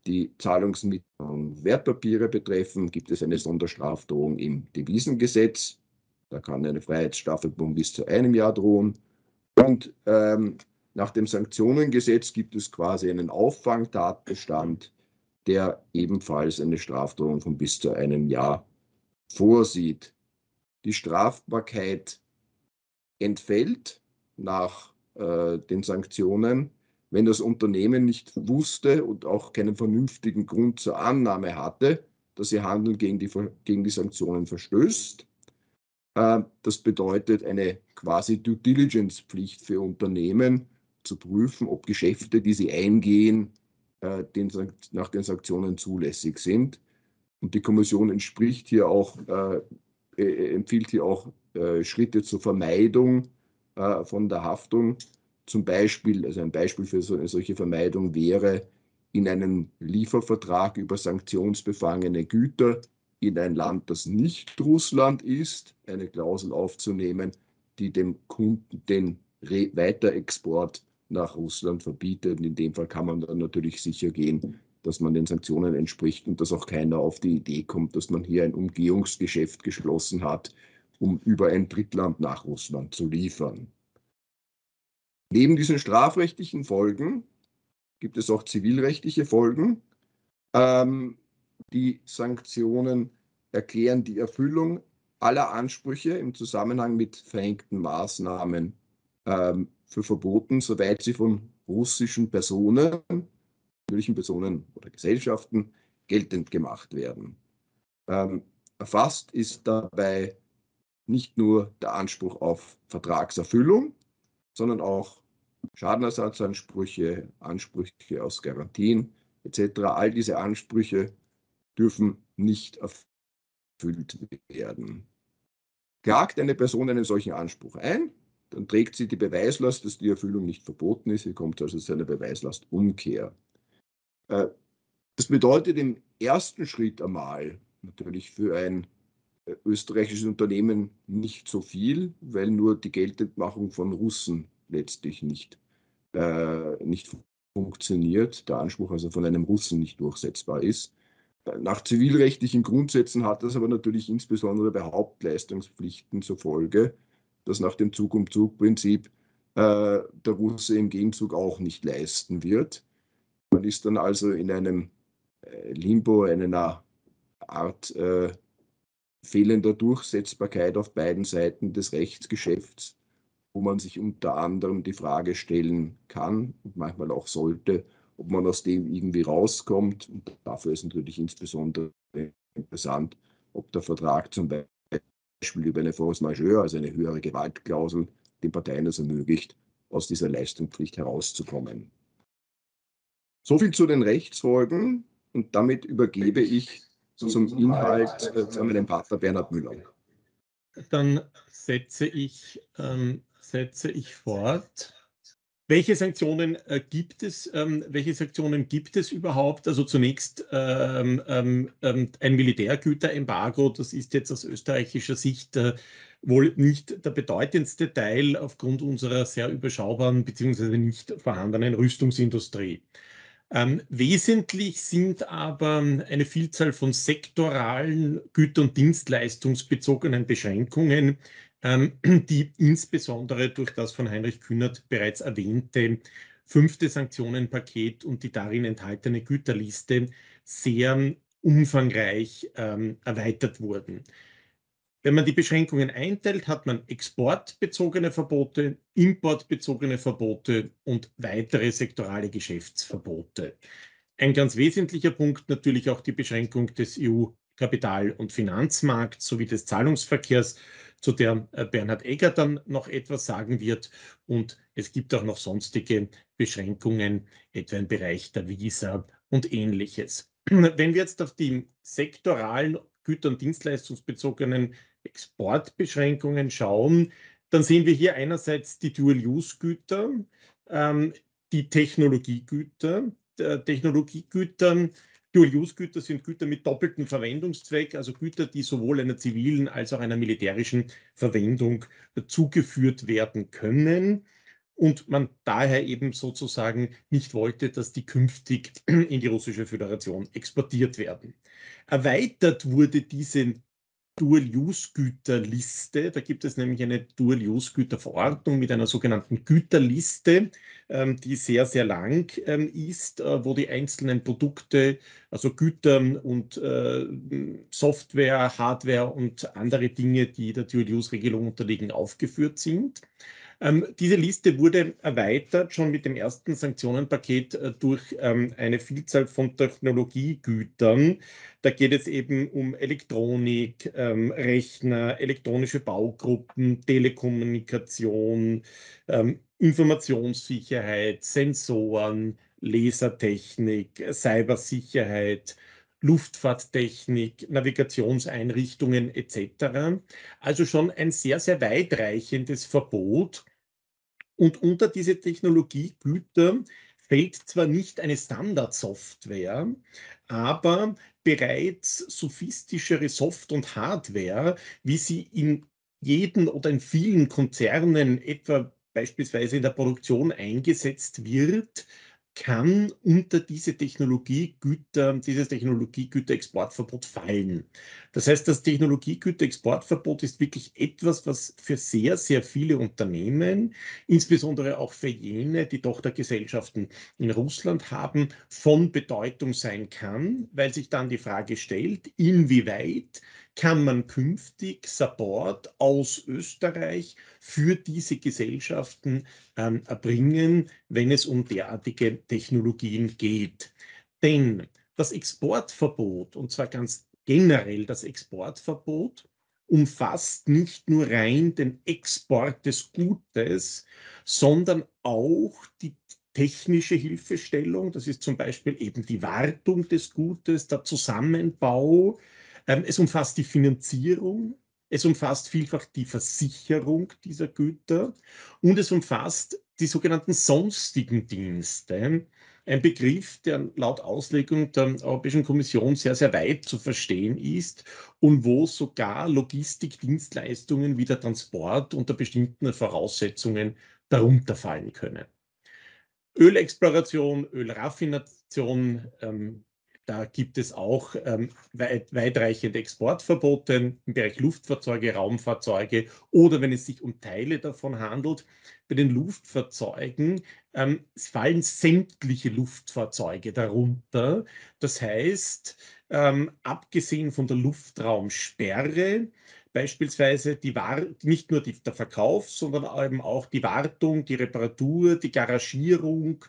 die Zahlungsmittel und Wertpapiere betreffen, gibt es eine Sonderstrafdrohung im Devisengesetz. Da kann eine Freiheitsstrafe bis zu einem Jahr drohen. Und ähm, nach dem Sanktionengesetz gibt es quasi einen Auffangtatbestand, der ebenfalls eine Strafdrohung von bis zu einem Jahr vorsieht. Die Strafbarkeit entfällt nach äh, den Sanktionen, wenn das Unternehmen nicht wusste und auch keinen vernünftigen Grund zur Annahme hatte, dass ihr Handeln gegen die, gegen die Sanktionen verstößt. Äh, das bedeutet eine quasi Due Diligence-Pflicht für Unternehmen, zu prüfen, ob Geschäfte, die sie eingehen, äh, den, nach den Sanktionen zulässig sind. Und die Kommission entspricht hier auch, äh, äh, empfiehlt hier auch äh, Schritte zur Vermeidung äh, von der Haftung. Zum Beispiel, also ein Beispiel für so eine solche Vermeidung wäre, in einen Liefervertrag über sanktionsbefangene Güter in ein Land, das nicht Russland ist, eine Klausel aufzunehmen, die dem Kunden den Weiterexport nach Russland verbietet. Und in dem Fall kann man dann natürlich sicher gehen, dass man den Sanktionen entspricht und dass auch keiner auf die Idee kommt, dass man hier ein Umgehungsgeschäft geschlossen hat, um über ein Drittland nach Russland zu liefern. Neben diesen strafrechtlichen Folgen gibt es auch zivilrechtliche Folgen. Ähm, die Sanktionen erklären die Erfüllung aller Ansprüche im Zusammenhang mit verhängten Maßnahmen ähm, für verboten, soweit sie von russischen Personen, natürlichen Personen oder Gesellschaften geltend gemacht werden. Ähm, erfasst ist dabei nicht nur der Anspruch auf Vertragserfüllung, sondern auch Schadenersatzansprüche, Ansprüche aus Garantien etc. All diese Ansprüche dürfen nicht erfüllt werden. Klagt eine Person einen solchen Anspruch ein, dann trägt sie die Beweislast, dass die Erfüllung nicht verboten ist. Hier kommt also zu einer Beweislastumkehr. Äh, das bedeutet im ersten Schritt einmal natürlich für ein äh, österreichisches Unternehmen nicht so viel, weil nur die Geltendmachung von Russen letztlich nicht, äh, nicht funktioniert, der Anspruch also von einem Russen nicht durchsetzbar ist. Nach zivilrechtlichen Grundsätzen hat das aber natürlich insbesondere bei Hauptleistungspflichten zur Folge, das nach dem Zug-um-Zug-Prinzip äh, der Russe im Gegenzug auch nicht leisten wird. Man ist dann also in einem äh, Limbo, einer Art äh, fehlender Durchsetzbarkeit auf beiden Seiten des Rechtsgeschäfts, wo man sich unter anderem die Frage stellen kann und manchmal auch sollte, ob man aus dem irgendwie rauskommt. Und dafür ist natürlich insbesondere interessant, ob der Vertrag zum Beispiel über eine Force Majeure, also eine höhere Gewaltklausel, den Parteien es ermöglicht, aus dieser Leistungspflicht herauszukommen. So viel zu den Rechtsfolgen und damit übergebe ich zum Inhalt äh, an meinen Partner Bernhard Müller. Dann setze ich, ähm, setze ich fort. Welche Sanktionen äh, gibt es? Ähm, welche Sanktionen gibt es überhaupt? Also zunächst ähm, ähm, ähm ein Militärgüterembargo. Das ist jetzt aus österreichischer Sicht äh, wohl nicht der bedeutendste Teil aufgrund unserer sehr überschaubaren bzw. nicht vorhandenen Rüstungsindustrie. Ähm, wesentlich sind aber eine Vielzahl von sektoralen Güter- und Dienstleistungsbezogenen Beschränkungen, ähm, <clears throat> die insbesondere durch das von Heinrich Kühnert bereits erwähnte fünfte Sanktionenpaket und die darin enthaltene Güterliste sehr umfangreich ähm, erweitert wurden. Wenn man die Beschränkungen einteilt, hat man exportbezogene Verbote, importbezogene Verbote und weitere sektorale Geschäftsverbote. Ein ganz wesentlicher Punkt natürlich auch die Beschränkung des EU-Kapital- und Finanzmarkts sowie des Zahlungsverkehrs zu der äh, Bernhard Egger dann noch etwas sagen wird. Und es gibt auch noch sonstige Beschränkungen, etwa im Bereich der Visa und ähnliches. Wenn wir jetzt auf die sektoralen Güter- und Dienstleistungsbezogenen Exportbeschränkungen schauen, dann sehen wir hier einerseits die Dual-Use-Güter, ähm, die Technologiegüter. Technologiegüter Dual-Use-Güter sind Güter mit doppeltem Verwendungszweck, also Güter, die sowohl einer zivilen als auch einer militärischen Verwendung zugeführt werden können. Und man daher eben sozusagen nicht wollte, dass die künftig <clears throat> in die Russische Föderation exportiert werden. Erweitert wurde diese Dual-Use-Güterliste. Da gibt es nämlich eine Dual-Use-Güterverordnung mit einer sogenannten Güterliste, ähm, die sehr, sehr lang ähm, ist, äh, wo die einzelnen Produkte, also Güter und äh, Software, Hardware und andere Dinge, die der Dual-Use-Regelung unterliegen, aufgeführt sind. Ähm, diese Liste wurde erweitert schon mit dem ersten Sanktionenpaket äh, durch ähm, eine Vielzahl von Technologiegütern. Da geht es eben um Elektronik, ähm, Rechner, elektronische Baugruppen, Telekommunikation, ähm, Informationssicherheit, Sensoren, Lasertechnik, Cybersicherheit, Luftfahrttechnik, Navigationseinrichtungen etc. Also schon ein sehr, sehr weitreichendes Verbot. Und unter diese Technologiegüter fällt zwar nicht eine Standardsoftware, aber bereits sophistischere Soft- und Hardware, wie sie in jeden oder in vielen Konzernen etwa beispielsweise in der Produktion eingesetzt wird, kann unter diese Technologiegüter, dieses Technologiegüterexportverbot fallen. Das heißt, das Technologiegüterexportverbot ist wirklich etwas, was für sehr, sehr viele Unternehmen, insbesondere auch für jene, die Tochtergesellschaften in Russland haben, von Bedeutung sein kann, weil sich dann die Frage stellt, inwieweit kann man künftig Support aus Österreich für diese Gesellschaften ähm, erbringen, wenn es um derartige Technologien geht. Denn das Exportverbot, und zwar ganz generell das Exportverbot, umfasst nicht nur rein den Export des Gutes, sondern auch die technische Hilfestellung. Das ist zum Beispiel eben die Wartung des Gutes, der Zusammenbau, es umfasst die Finanzierung, es umfasst vielfach die Versicherung dieser Güter und es umfasst die sogenannten sonstigen Dienste. Ein Begriff, der laut Auslegung der Europäischen Kommission sehr, sehr weit zu verstehen ist und wo sogar Logistikdienstleistungen wie der Transport unter bestimmten Voraussetzungen darunter fallen können. Ölexploration, Ölraffination, ähm, da gibt es auch ähm, weit, weitreichende Exportverbote im Bereich Luftfahrzeuge, Raumfahrzeuge oder wenn es sich um Teile davon handelt. Bei den Luftfahrzeugen ähm, fallen sämtliche Luftfahrzeuge darunter. Das heißt, ähm, abgesehen von der Luftraumsperre, beispielsweise die War nicht nur die, der Verkauf, sondern eben auch die Wartung, die Reparatur, die Garagierung,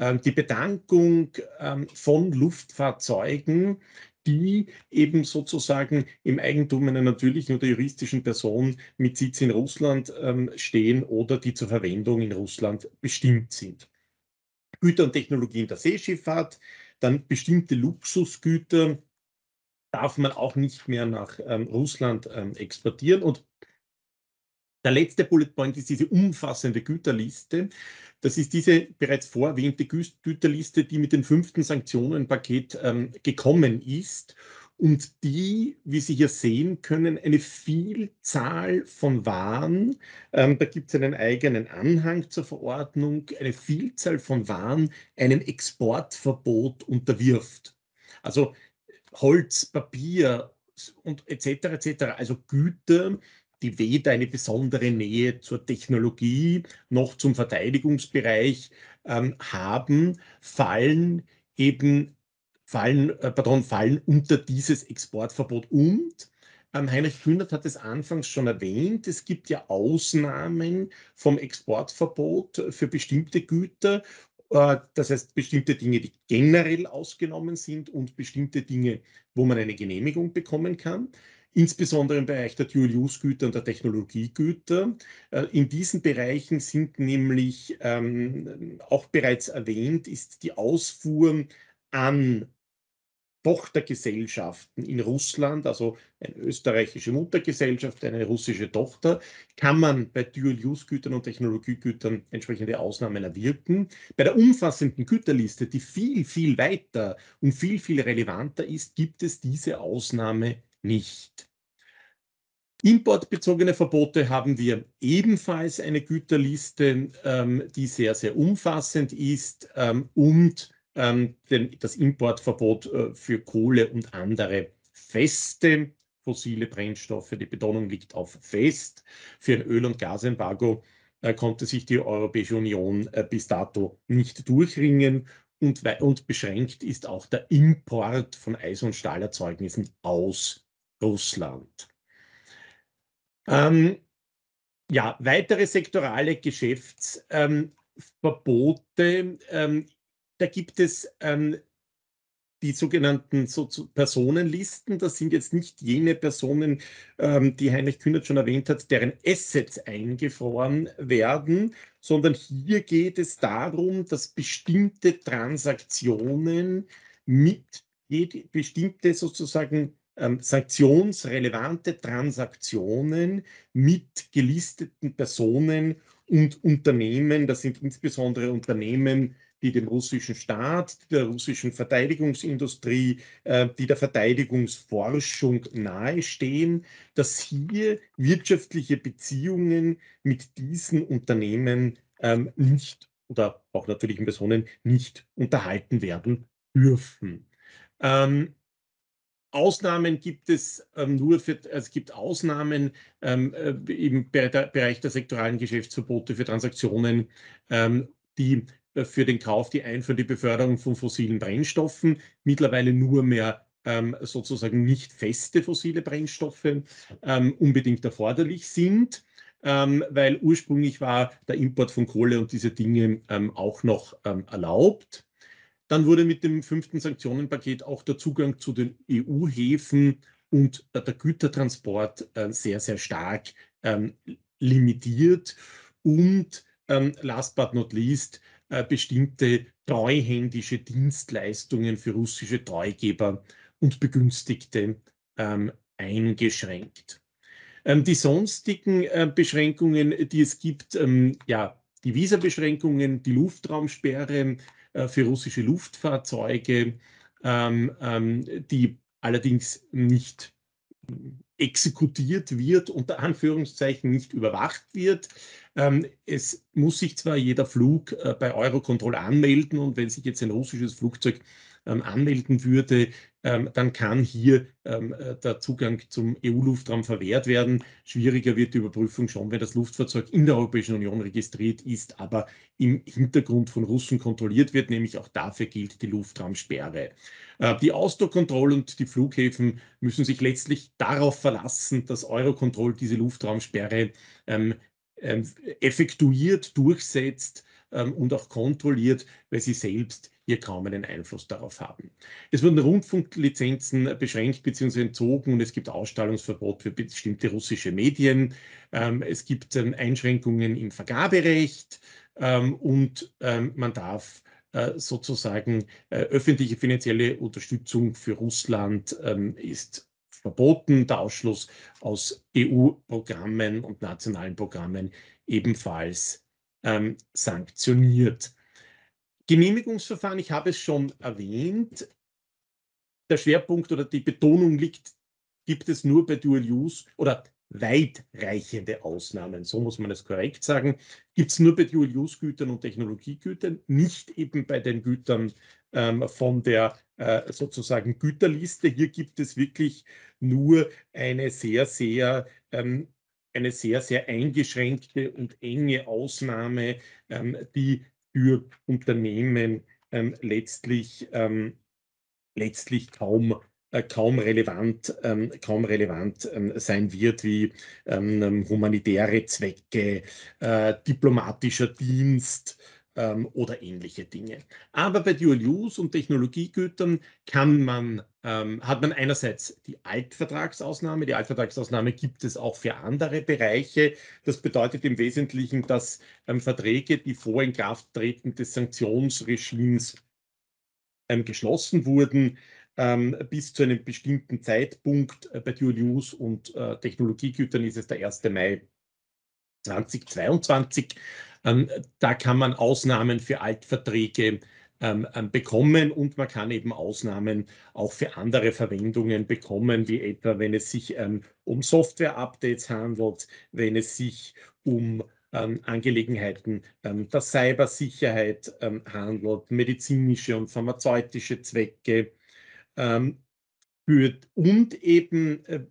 die Bedankung äh, von Luftfahrzeugen, die eben sozusagen im Eigentum einer natürlichen oder juristischen Person mit Sitz in Russland ähm, stehen oder die zur Verwendung in Russland bestimmt sind. Güter und Technologien der Seeschifffahrt, dann bestimmte Luxusgüter darf man auch nicht mehr nach ähm, Russland ähm, exportieren. Und der letzte Bullet Point ist diese umfassende Güterliste. Das ist diese bereits vorerwähnte Güterliste, die mit dem fünften Sanktionenpaket ähm, gekommen ist und die, wie Sie hier sehen können, eine Vielzahl von Waren, ähm, da gibt es einen eigenen Anhang zur Verordnung, eine Vielzahl von Waren einem Exportverbot unterwirft. Also Holz, Papier und etc. etc. Also Güter, die weder eine besondere Nähe zur Technologie noch zum Verteidigungsbereich ähm, haben, fallen eben fallen, äh, pardon, fallen unter dieses Exportverbot. Und ähm, Heinrich Kühnert hat es anfangs schon erwähnt, es gibt ja Ausnahmen vom Exportverbot für bestimmte Güter. Äh, das heißt, bestimmte Dinge, die generell ausgenommen sind und bestimmte Dinge, wo man eine Genehmigung bekommen kann insbesondere im Bereich der Dual-Use-Güter und der Technologiegüter. Äh, in diesen Bereichen sind nämlich ähm, auch bereits erwähnt, ist die Ausfuhr an Tochtergesellschaften in Russland, also eine österreichische Muttergesellschaft, eine russische Tochter, kann man bei Dual-Use-Gütern und Technologiegütern entsprechende Ausnahmen erwirken. Bei der umfassenden Güterliste, die viel, viel weiter und viel, viel relevanter ist, gibt es diese Ausnahme nicht. Importbezogene Verbote haben wir ebenfalls eine Güterliste, ähm, die sehr, sehr umfassend ist ähm, und ähm, den, das Importverbot äh, für Kohle und andere feste fossile Brennstoffe. Die Betonung liegt auf fest. Für ein Öl- und Gasembargo äh, konnte sich die Europäische Union äh, bis dato nicht durchringen und, und beschränkt ist auch der Import von Eis- und Stahlerzeugnissen aus Russland. Ähm, ja, weitere sektorale Geschäftsverbote. Ähm, da gibt es ähm, die sogenannten so Personenlisten. Das sind jetzt nicht jene Personen, ähm, die Heinrich Kühnert schon erwähnt hat, deren Assets eingefroren werden, sondern hier geht es darum, dass bestimmte Transaktionen mit bestimmte sozusagen ähm, sanktionsrelevante Transaktionen mit gelisteten Personen und Unternehmen, das sind insbesondere Unternehmen, die dem russischen Staat, der russischen Verteidigungsindustrie, äh, die der Verteidigungsforschung nahestehen, dass hier wirtschaftliche Beziehungen mit diesen Unternehmen ähm, nicht oder auch natürlichen Personen nicht unterhalten werden dürfen. Ähm, Ausnahmen gibt es ähm, nur für, also es gibt Ausnahmen ähm, äh, im Bereich der sektoralen Geschäftsverbote für Transaktionen, ähm, die äh, für den Kauf, die Ein- für die Beförderung von fossilen Brennstoffen, mittlerweile nur mehr ähm, sozusagen nicht feste fossile Brennstoffe ähm, unbedingt erforderlich sind. Ähm, weil ursprünglich war der Import von Kohle und diese Dinge auch noch erlaubt. Dann wurde mit dem fünften Sanktionenpaket auch der Zugang zu den EU-Häfen und der Gütertransport äh, sehr, sehr stark ähm, limitiert. Und ähm, last but not least äh, bestimmte treuhändische Dienstleistungen für russische Treugeber und Begünstigte ähm, eingeschränkt. Die sonstigen äh, Beschränkungen, die es gibt, ja, die Visabeschränkungen, die Luftraumsperre für russische Luftfahrzeuge, ähm, ähm, die allerdings nicht exekutiert wird, unter Anführungszeichen nicht überwacht wird. Ähm, es muss sich zwar jeder Flug äh, bei Eurocontrol anmelden und wenn sich jetzt ein russisches Flugzeug ähm, anmelden würde, ähm, dann kann hier ähm, äh, der Zugang zum EU-Luftraum verwehrt werden. Schwieriger wird die Überprüfung schon, wenn das Luftfahrzeug in der Europäischen Union registriert ist, aber im Hintergrund von Russen kontrolliert wird, nämlich auch dafür gilt die Luftraumsperre. Äh, die Ausdruckkontrolle und die Flughäfen müssen sich letztlich darauf verlassen, dass Eurocontrol diese Luftraumsperre ähm, ähm, effektuiert, durchsetzt ähm, und auch kontrolliert, weil sie selbst hier kaum einen Einfluss darauf haben. Es wurden Rundfunklizenzen beschränkt bzw. entzogen und es gibt Ausstrahlungsverbot für bestimmte russische Medien. Ähm, es gibt ähm, Einschränkungen im Vergaberecht ähm, und man darf äh, sozusagen äh, öffentliche finanzielle Unterstützung für Russland ist verboten, der Ausschluss aus EU-Programmen und nationalen Programmen ebenfalls sanktioniert. Genehmigungsverfahren, ich habe es schon erwähnt, der Schwerpunkt oder die Betonung liegt, gibt es nur bei Dual Use oder weitreichende Ausnahmen, so muss man es korrekt sagen, gibt es nur bei Dual-Use-Gütern und Technologiegütern, nicht eben bei den Gütern ähm, von der äh, sozusagen Güterliste. Hier gibt es wirklich nur eine sehr, sehr ähm, eine sehr, sehr eingeschränkte und enge Ausnahme, ähm, die für Unternehmen ähm, letztlich, ähm, letztlich kaum, äh, kaum relevant, ähm, kaum relevant ähm, sein wird, wie ähm, humanitäre Zwecke, äh, diplomatischer Dienst, ähm, oder ähnliche Dinge. Aber bei Dual-Use und Technologiegütern kann man, ähm, hat man einerseits die Altvertragsausnahme. Die Altvertragsausnahme gibt es auch für andere Bereiche. Das bedeutet im Wesentlichen, dass ähm, Verträge, die vor Inkrafttreten des Sanktionsregimes ähm, geschlossen wurden, ähm, bis zu einem bestimmten Zeitpunkt äh, bei Dual-Use und äh, Technologiegütern ist es der 1. Mai 2022 ähm, da kann man Ausnahmen für Altverträge ähm, ähm, bekommen und man kann eben Ausnahmen auch für andere Verwendungen bekommen, wie etwa wenn es sich um Software-Updates handelt, wenn es sich um Angelegenheiten der Cybersicherheit handelt, medizinische und pharmazeutische Zwecke und eben, äh,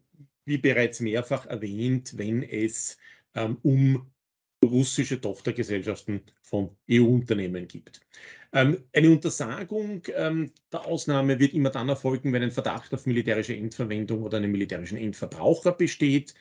wie bereits mehrfach erwähnt, wenn es um russische Tochtergesellschaften von EU-Unternehmen gibt. Ähm, eine Untersagung ähm, der Ausnahme wird immer dann erfolgen, wenn ein Verdacht auf militärische Endverwendung oder einen militärischen Endverbraucher besteht.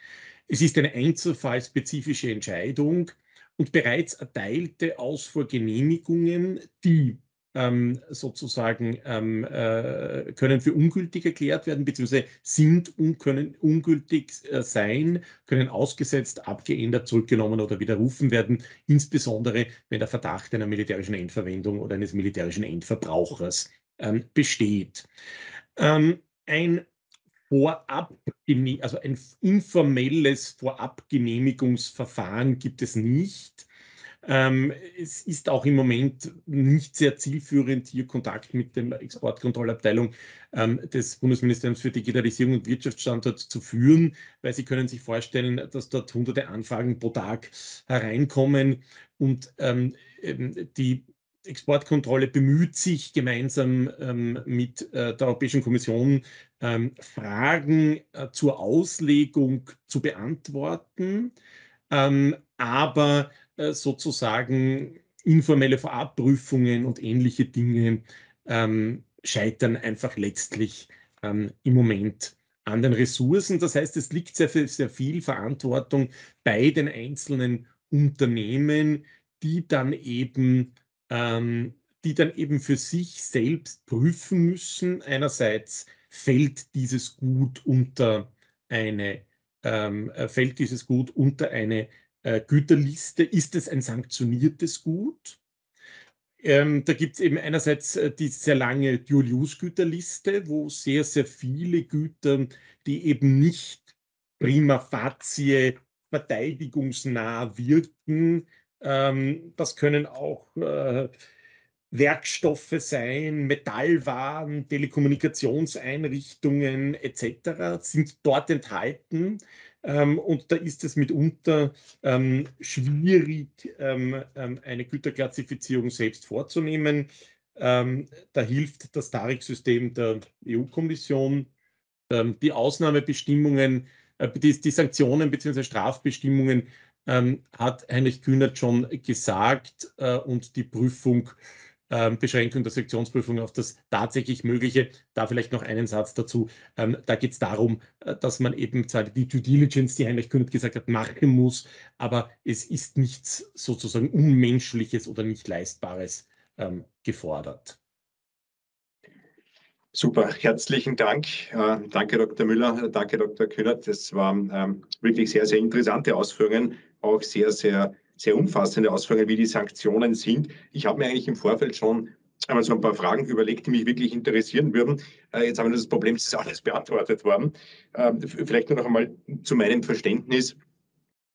Es ist eine einzelfallspezifische Entscheidung und bereits erteilte Ausfuhrgenehmigungen, die ähm, sozusagen ähm, äh, können für ungültig erklärt werden, beziehungsweise sind und können ungültig äh, sein, können ausgesetzt, abgeändert, zurückgenommen oder widerrufen werden, insbesondere wenn der Verdacht einer militärischen Endverwendung oder eines militärischen Endverbrauchers ähm, besteht. Ähm, ein Vorab, also ein informelles Vorabgenehmigungsverfahren gibt es nicht. Ähm, es ist auch im Moment nicht sehr zielführend, hier Kontakt mit der Exportkontrollabteilung ähm, des Bundesministeriums für Digitalisierung und Wirtschaftsstandort zu führen, weil Sie können sich vorstellen, dass dort hunderte Anfragen pro Tag hereinkommen und ähm, die Exportkontrolle bemüht sich gemeinsam ähm, mit äh, der Europäischen Kommission ähm, Fragen äh, zur Auslegung zu beantworten. Ähm, aber sozusagen informelle Vorabprüfungen und ähnliche Dinge ähm, scheitern einfach letztlich ähm, im Moment an den Ressourcen. Das heißt, es liegt sehr, sehr viel Verantwortung bei den einzelnen Unternehmen, die dann eben, ähm, die dann eben für sich selbst prüfen müssen. Einerseits fällt dieses Gut unter eine ähm, äh, fällt dieses Gut unter eine äh, Güterliste? Ist es ein sanktioniertes Gut? Ähm, da gibt es eben einerseits äh, die sehr lange Dual-Use-Güterliste, wo sehr, sehr viele Güter, die eben nicht prima facie verteidigungsnah wirken, ähm, das können auch äh, Werkstoffe sein, Metallwaren, Telekommunikationseinrichtungen etc. sind dort enthalten. Ähm, und da ist es mitunter ähm, schwierig, ähm, ähm eine Güterklassifizierung selbst vorzunehmen. Ähm, da hilft das TARIC-System der EU-Kommission. Ähm, die Ausnahmebestimmungen, äh, die, die, Sanktionen bzw. Strafbestimmungen hat Heinrich Kühnert schon gesagt äh, und die Prüfung ähm, Beschränkung der Sektionsprüfung auf das tatsächlich Mögliche. Da vielleicht noch einen Satz dazu. Ähm, da geht es darum, äh, dass man eben zwar die Due Diligence, die Heinrich Kühnert gesagt hat, machen muss, aber es ist nichts sozusagen Unmenschliches oder nicht Leistbares ähm, gefordert. Super, herzlichen Dank. Äh, danke, Dr. Müller, danke, Dr. Kühnert. Das waren ähm, wirklich sehr, sehr interessante Ausführungen, auch sehr, sehr sehr umfassende Ausführungen, wie die Sanktionen sind. Ich habe mir eigentlich im Vorfeld schon einmal so ein paar Fragen überlegt, die mich wirklich interessieren würden. Äh, jetzt haben wir das Problem, es ist alles beantwortet worden. Ähm, vielleicht nur noch einmal zu meinem Verständnis,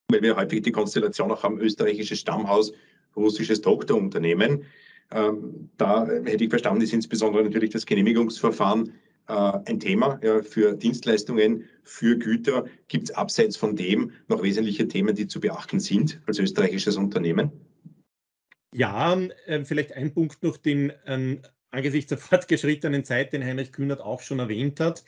weil wir häufig die Konstellation auch haben, österreichisches Stammhaus, russisches Tochterunternehmen. Ähm, da hätte ich verstanden, ist insbesondere natürlich das Genehmigungsverfahren ein Thema für Dienstleistungen, für Güter. Gibt es abseits von dem noch wesentliche Themen, die zu beachten sind als österreichisches Unternehmen? Ja, äh, vielleicht ein Punkt noch, den ähm, angesichts der <laughs> fortgeschrittenen Zeit, den Heinrich Kühnert auch schon erwähnt hat.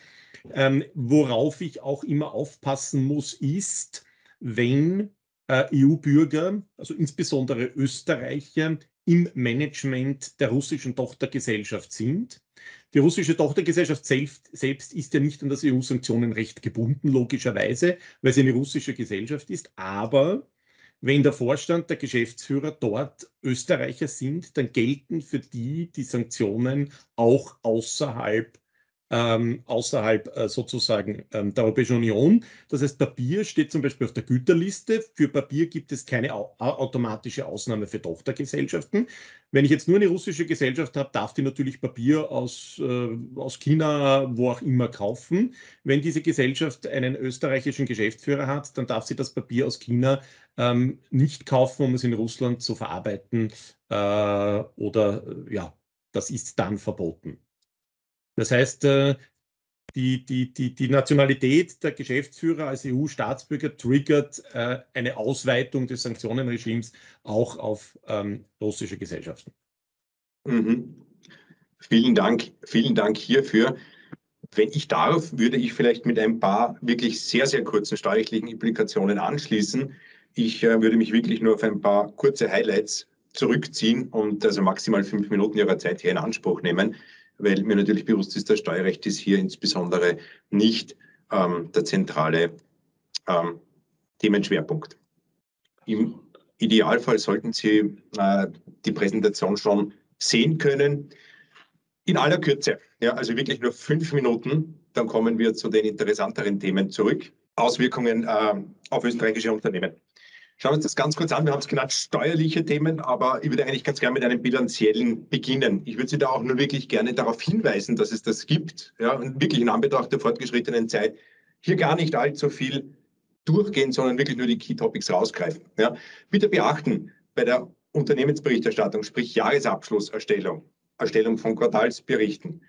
Ähm, worauf ich auch immer aufpassen muss, ist, wenn äh, EU-Bürger, also insbesondere Österreicher, im Management der russischen Tochtergesellschaft sind. Die russische Tochtergesellschaft selbst, selbst ist ja nicht an das EU-Sanktionenrecht gebunden, logischerweise, weil sie eine russische Gesellschaft ist. Aber wenn der Vorstand, der Geschäftsführer dort Österreicher sind, dann gelten für die die Sanktionen auch außerhalb ähm, außerhalb äh, sozusagen ähm, der Europäischen Union. Das heißt, Papier steht zum Beispiel auf der Güterliste. Für Papier gibt es keine au automatische Ausnahme für Tochtergesellschaften. Wenn ich jetzt nur eine russische Gesellschaft habe, darf die natürlich Papier aus, äh, aus China, wo auch immer, kaufen. Wenn diese Gesellschaft einen österreichischen Geschäftsführer hat, dann darf sie das Papier aus China ähm, nicht kaufen, um es in Russland zu verarbeiten. Äh, oder ja, das ist dann verboten. Das heißt, äh, die, die, die, die Nationalität der Geschäftsführer als EU-Staatsbürger triggert äh, eine Ausweitung des Sanktionenregimes auch auf ähm, russische Gesellschaften. Mhm. Vielen Dank, vielen Dank hierfür. Wenn ich darf, würde ich vielleicht mit ein paar wirklich sehr, sehr kurzen steuerlichen Implikationen anschließen. Ich äh, würde mich wirklich nur auf ein paar kurze Highlights zurückziehen und also maximal fünf Minuten Ihrer Zeit hier in Anspruch nehmen weil mir natürlich bewusst ist, das Steuerrecht ist hier insbesondere nicht ähm, der zentrale ähm, Themenschwerpunkt. Im Idealfall sollten Sie äh, die Präsentation schon sehen können. In aller Kürze, ja, also wirklich nur fünf Minuten, dann kommen wir zu den interessanteren Themen zurück. Auswirkungen äh, auf österreichische Unternehmen. Schauen wir uns das ganz kurz an. Wir haben es genannt, steuerliche Themen, aber ich würde eigentlich ganz gerne mit einem bilanziellen beginnen. Ich würde Sie da auch nur wirklich gerne darauf hinweisen, dass es das gibt. Ja, und wirklich in Anbetracht der fortgeschrittenen Zeit hier gar nicht allzu viel durchgehen, sondern wirklich nur die Key Topics rausgreifen. Ja. Bitte beachten, bei der Unternehmensberichterstattung, sprich Jahresabschlusserstellung, Erstellung von Quartalsberichten,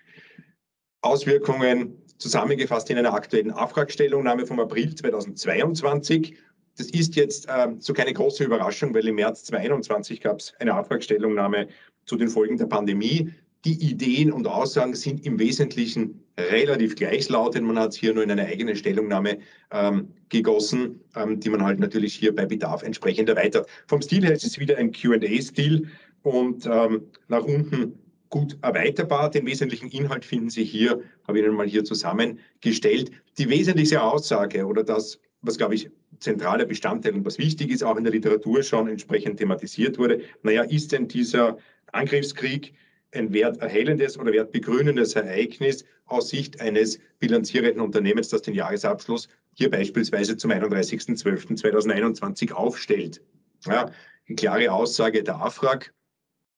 Auswirkungen zusammengefasst in einer aktuellen Auftragstellungnahme vom April 2022 das ist jetzt äh, so keine große Überraschung, weil im März 2021 gab es eine Auftragsstellungnahme zu den Folgen der Pandemie. Die Ideen und Aussagen sind im Wesentlichen relativ gleichlautend. Man hat es hier nur in eine eigene Stellungnahme ähm, gegossen, ähm, die man halt natürlich hier bei Bedarf entsprechend erweitert. Vom Stil her ist es wieder ein QA-Stil und ähm, nach unten gut erweiterbar. Den wesentlichen Inhalt finden Sie hier, habe ich Ihnen mal hier zusammengestellt. Die wesentliche Aussage oder das, was, glaube ich, zentraler Bestandteil und was wichtig ist, auch in der Literatur schon entsprechend thematisiert wurde. Naja, ist denn dieser Angriffskrieg ein werterhellendes oder wertbegrünendes Ereignis aus Sicht eines bilanzierenden Unternehmens, das den Jahresabschluss hier beispielsweise zum 31.12.2021 aufstellt? Ja, eine klare Aussage der AFRAG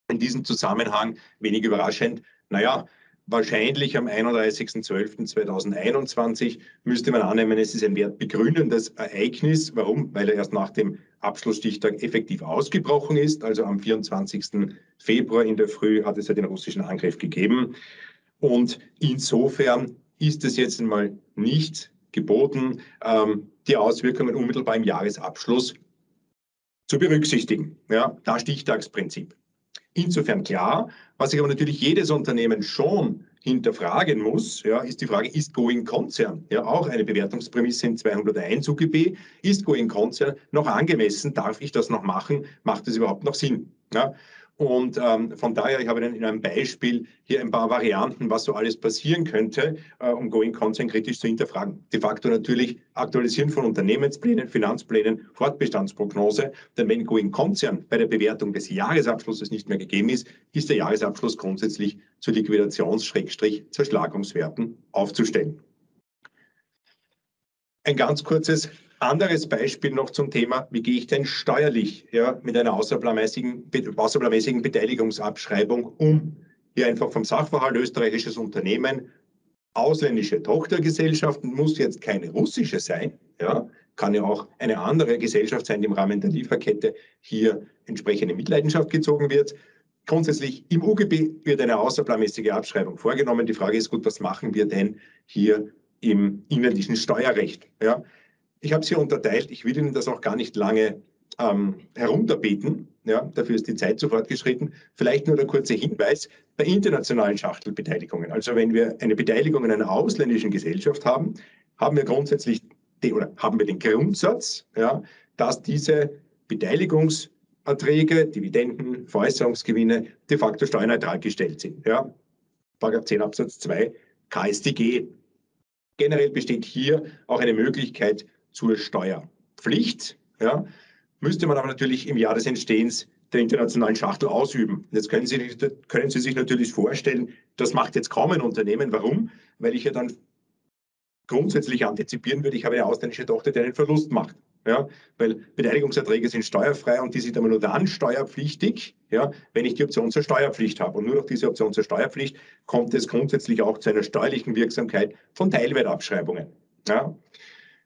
in diesem Zusammenhang, wenig überraschend, naja, wahrscheinlich am 31.12.2021 müsste man annehmen, es ist ein wertbegründendes Ereignis. Warum? Weil er erst nach dem Abschlussstichtag effektiv ausgebrochen ist. Also am 24. Februar in der Früh hat es ja den russischen Angriff gegeben. Und insofern ist es jetzt einmal nicht geboten, ähm, die Auswirkungen unmittelbar im Jahresabschluss zu berücksichtigen. Ja, das Stichtagsprinzip. Insofern klar, was sich aber natürlich jedes Unternehmen schon hinterfragen muss, ja, ist die Frage, ist Going Konzern, ja, auch eine Bewertungsprämisse in 201 UGB, ist Going Konzern noch angemessen, darf ich das noch machen, macht es überhaupt noch Sinn? Ja? Und ähm, von daher, ich habe Ihnen in einem Beispiel hier ein paar Varianten, was so alles passieren könnte, äh, um Going Concern kritisch zu hinterfragen. De facto natürlich Aktualisieren von Unternehmensplänen, Finanzplänen, Fortbestandsprognose. Denn wenn Going Concern bei der Bewertung des Jahresabschlusses nicht mehr gegeben ist, ist der Jahresabschluss grundsätzlich zu Liquidations-Zerschlagungswerten aufzustellen. Ein ganz kurzes anderes Beispiel noch zum Thema, wie gehe ich denn steuerlich ja, mit einer außerplanmäßigen, außerplanmäßigen Beteiligungsabschreibung um? Hier einfach vom Sachverhalt österreichisches Unternehmen, ausländische Tochtergesellschaften, muss jetzt keine russische sein, ja, kann ja auch eine andere Gesellschaft sein, die im Rahmen der Lieferkette hier entsprechende Mitleidenschaft gezogen wird. Grundsätzlich im UGB wird eine außerplanmäßige Abschreibung vorgenommen. Die Frage ist gut, was machen wir denn hier im innerlichen Steuerrecht? Ja? Ich habe es hier unterteilt. Ich will Ihnen das auch gar nicht lange ähm, herunterbeten. Ja, dafür ist die Zeit zu fortgeschritten. Vielleicht nur der kurze Hinweis bei internationalen Schachtelbeteiligungen. Also wenn wir eine Beteiligung in einer ausländischen Gesellschaft haben, haben wir grundsätzlich die, oder haben wir den Grundsatz, ja, dass diese Beteiligungserträge, Dividenden, Veräußerungsgewinne de facto steuerneutral gestellt sind. Ja. Paragraph 10 Absatz 2 KStG. Generell besteht hier auch eine Möglichkeit zur Steuerpflicht. Ja, müsste man aber natürlich im Jahr des Entstehens der internationalen Schachtel ausüben. Jetzt können Sie, können Sie sich natürlich vorstellen, das macht jetzt kaum ein Unternehmen. Warum? Weil ich ja dann grundsätzlich antizipieren würde, ich habe eine ausländische Tochter, die einen Verlust macht. Ja, weil Beteiligungserträge sind steuerfrei und die sind aber nur dann steuerpflichtig, ja, wenn ich die Option zur Steuerpflicht habe. Und nur durch diese Option zur Steuerpflicht kommt es grundsätzlich auch zu einer steuerlichen Wirksamkeit von Teilwertabschreibungen. Ja.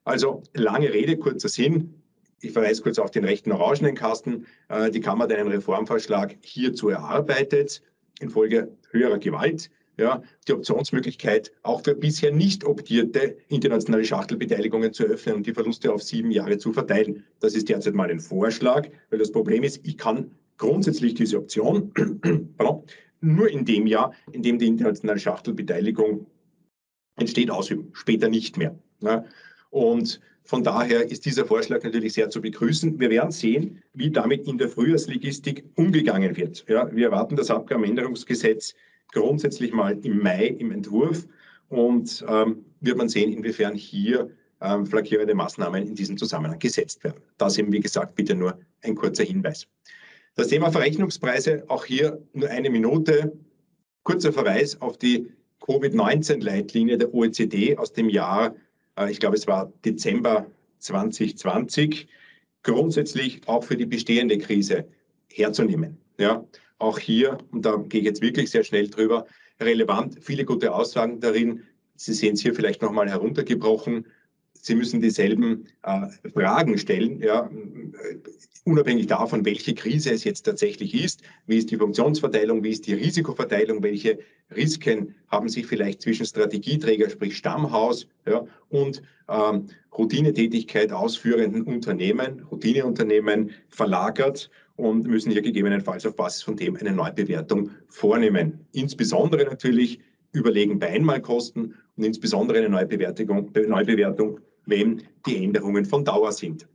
Also lange Rede, kurzer Sinn. Ich verweise kurz auf den rechten orangenen Kasten. Äh, die Kammer hat einen Reformvorschlag hierzu erarbeitet, infolge höherer Gewalt. Ja, die Optionsmöglichkeit auch für bisher nicht optierte internationale Schachtelbeteiligungen zu öffnen und die Verluste auf sieben Jahre zu verteilen. Das ist derzeit mal ein Vorschlag, weil das Problem ist, ich kann grundsätzlich diese Option <clears throat> nur in dem Jahr, in dem die internationale Schachtelbeteiligung entsteht, ausüben, später nicht mehr. Und von daher ist dieser Vorschlag natürlich sehr zu begrüßen. Wir werden sehen, wie damit in der Frühjahrslogistik umgegangen wird. Ja, wir erwarten das Abgabenänderungsgesetz grundsätzlich mal im Mai im Entwurf und ähm, wird man sehen, inwiefern hier ähm, flankierende Maßnahmen in diesem Zusammenhang gesetzt werden. Das eben, wie gesagt, bitte nur ein kurzer Hinweis. Das Thema Verrechnungspreise, auch hier nur eine Minute. Kurzer Verweis auf die Covid-19-Leitlinie der OECD aus dem Jahr ich glaube, es war Dezember 2020, grundsätzlich auch für die bestehende Krise herzunehmen. Ja, auch hier, und da gehe ich jetzt wirklich sehr schnell drüber, relevant, viele gute Aussagen darin. Sie sehen es hier vielleicht nochmal heruntergebrochen. Sie müssen dieselben äh, Fragen stellen, ja, unabhängig davon, welche Krise es jetzt tatsächlich ist. Wie ist die Funktionsverteilung? Wie ist die Risikoverteilung? Welche Risiken haben sich vielleicht zwischen Strategieträger, sprich Stammhaus, ja, und ähm, Routinetätigkeit ausführenden Unternehmen, Routineunternehmen verlagert? und müssen hier gegebenenfalls auf Basis von dem eine Neubewertung vornehmen. Insbesondere natürlich überlegen bei Einmalkosten und insbesondere eine Neubewertung, Neubewertung wenn die Änderungen von Dauer sind.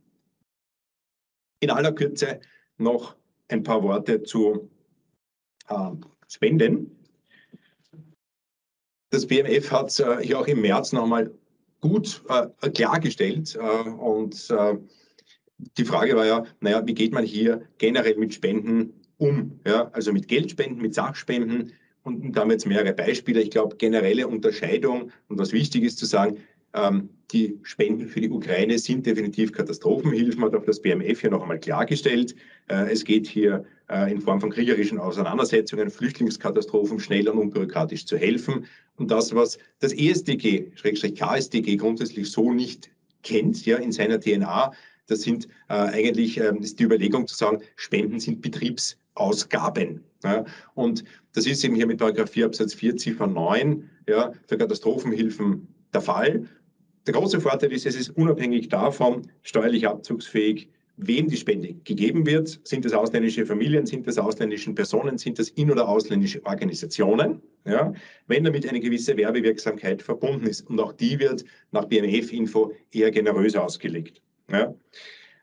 In aller Kürze noch ein paar Worte zu äh, Spenden. Das BMF hat es äh, hier auch im März nochmal gut äh, klargestellt äh, und äh, die Frage war ja, naja, wie geht man hier generell mit Spenden um? Ja, also mit Geldspenden, mit Sachspenden und da haben wir jetzt mehrere Beispiele. Ich glaube, generelle Unterscheidung und was wichtig ist zu sagen, ähm, die Spenden für die Ukraine sind definitiv Katastrophenhilfen, hat auch das BMF hier noch einmal klargestellt. Äh, es geht hier äh, in Form von kriegerischen Auseinandersetzungen, Flüchtlingskatastrophen schnell und unbürokratisch zu helfen. Und das, was das ESDG, KSDG grundsätzlich so nicht kennt, ja, in seiner DNA, das sind äh, eigentlich äh, ist die Überlegung zu sagen, Spenden sind Betriebsausgaben. Ja. Und das ist eben hier mit Paragraph 4 Absatz 4 Ziffer 9 ja, für Katastrophenhilfen der Fall. Der große Vorteil ist, es ist unabhängig davon steuerlich abzugsfähig, wem die Spende gegeben wird. Sind das ausländische Familien, sind das ausländische Personen, sind das in- oder ausländische Organisationen? Ja, wenn damit eine gewisse Werbewirksamkeit verbunden ist. Und auch die wird nach BMF-Info eher generös ausgelegt. Ja.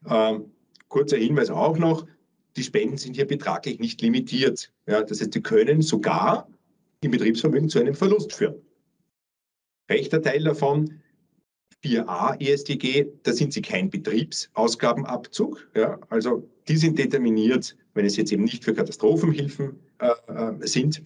Ähm, kurzer Hinweis auch noch, die Spenden sind hier betraglich nicht limitiert. Ja, das heißt, sie können sogar im Betriebsvermögen zu einem Verlust führen. Rechter Teil davon 4a ESDG, da sind sie kein Betriebsausgabenabzug. Ja, also die sind determiniert, wenn es jetzt eben nicht für Katastrophenhilfen äh, äh, sind,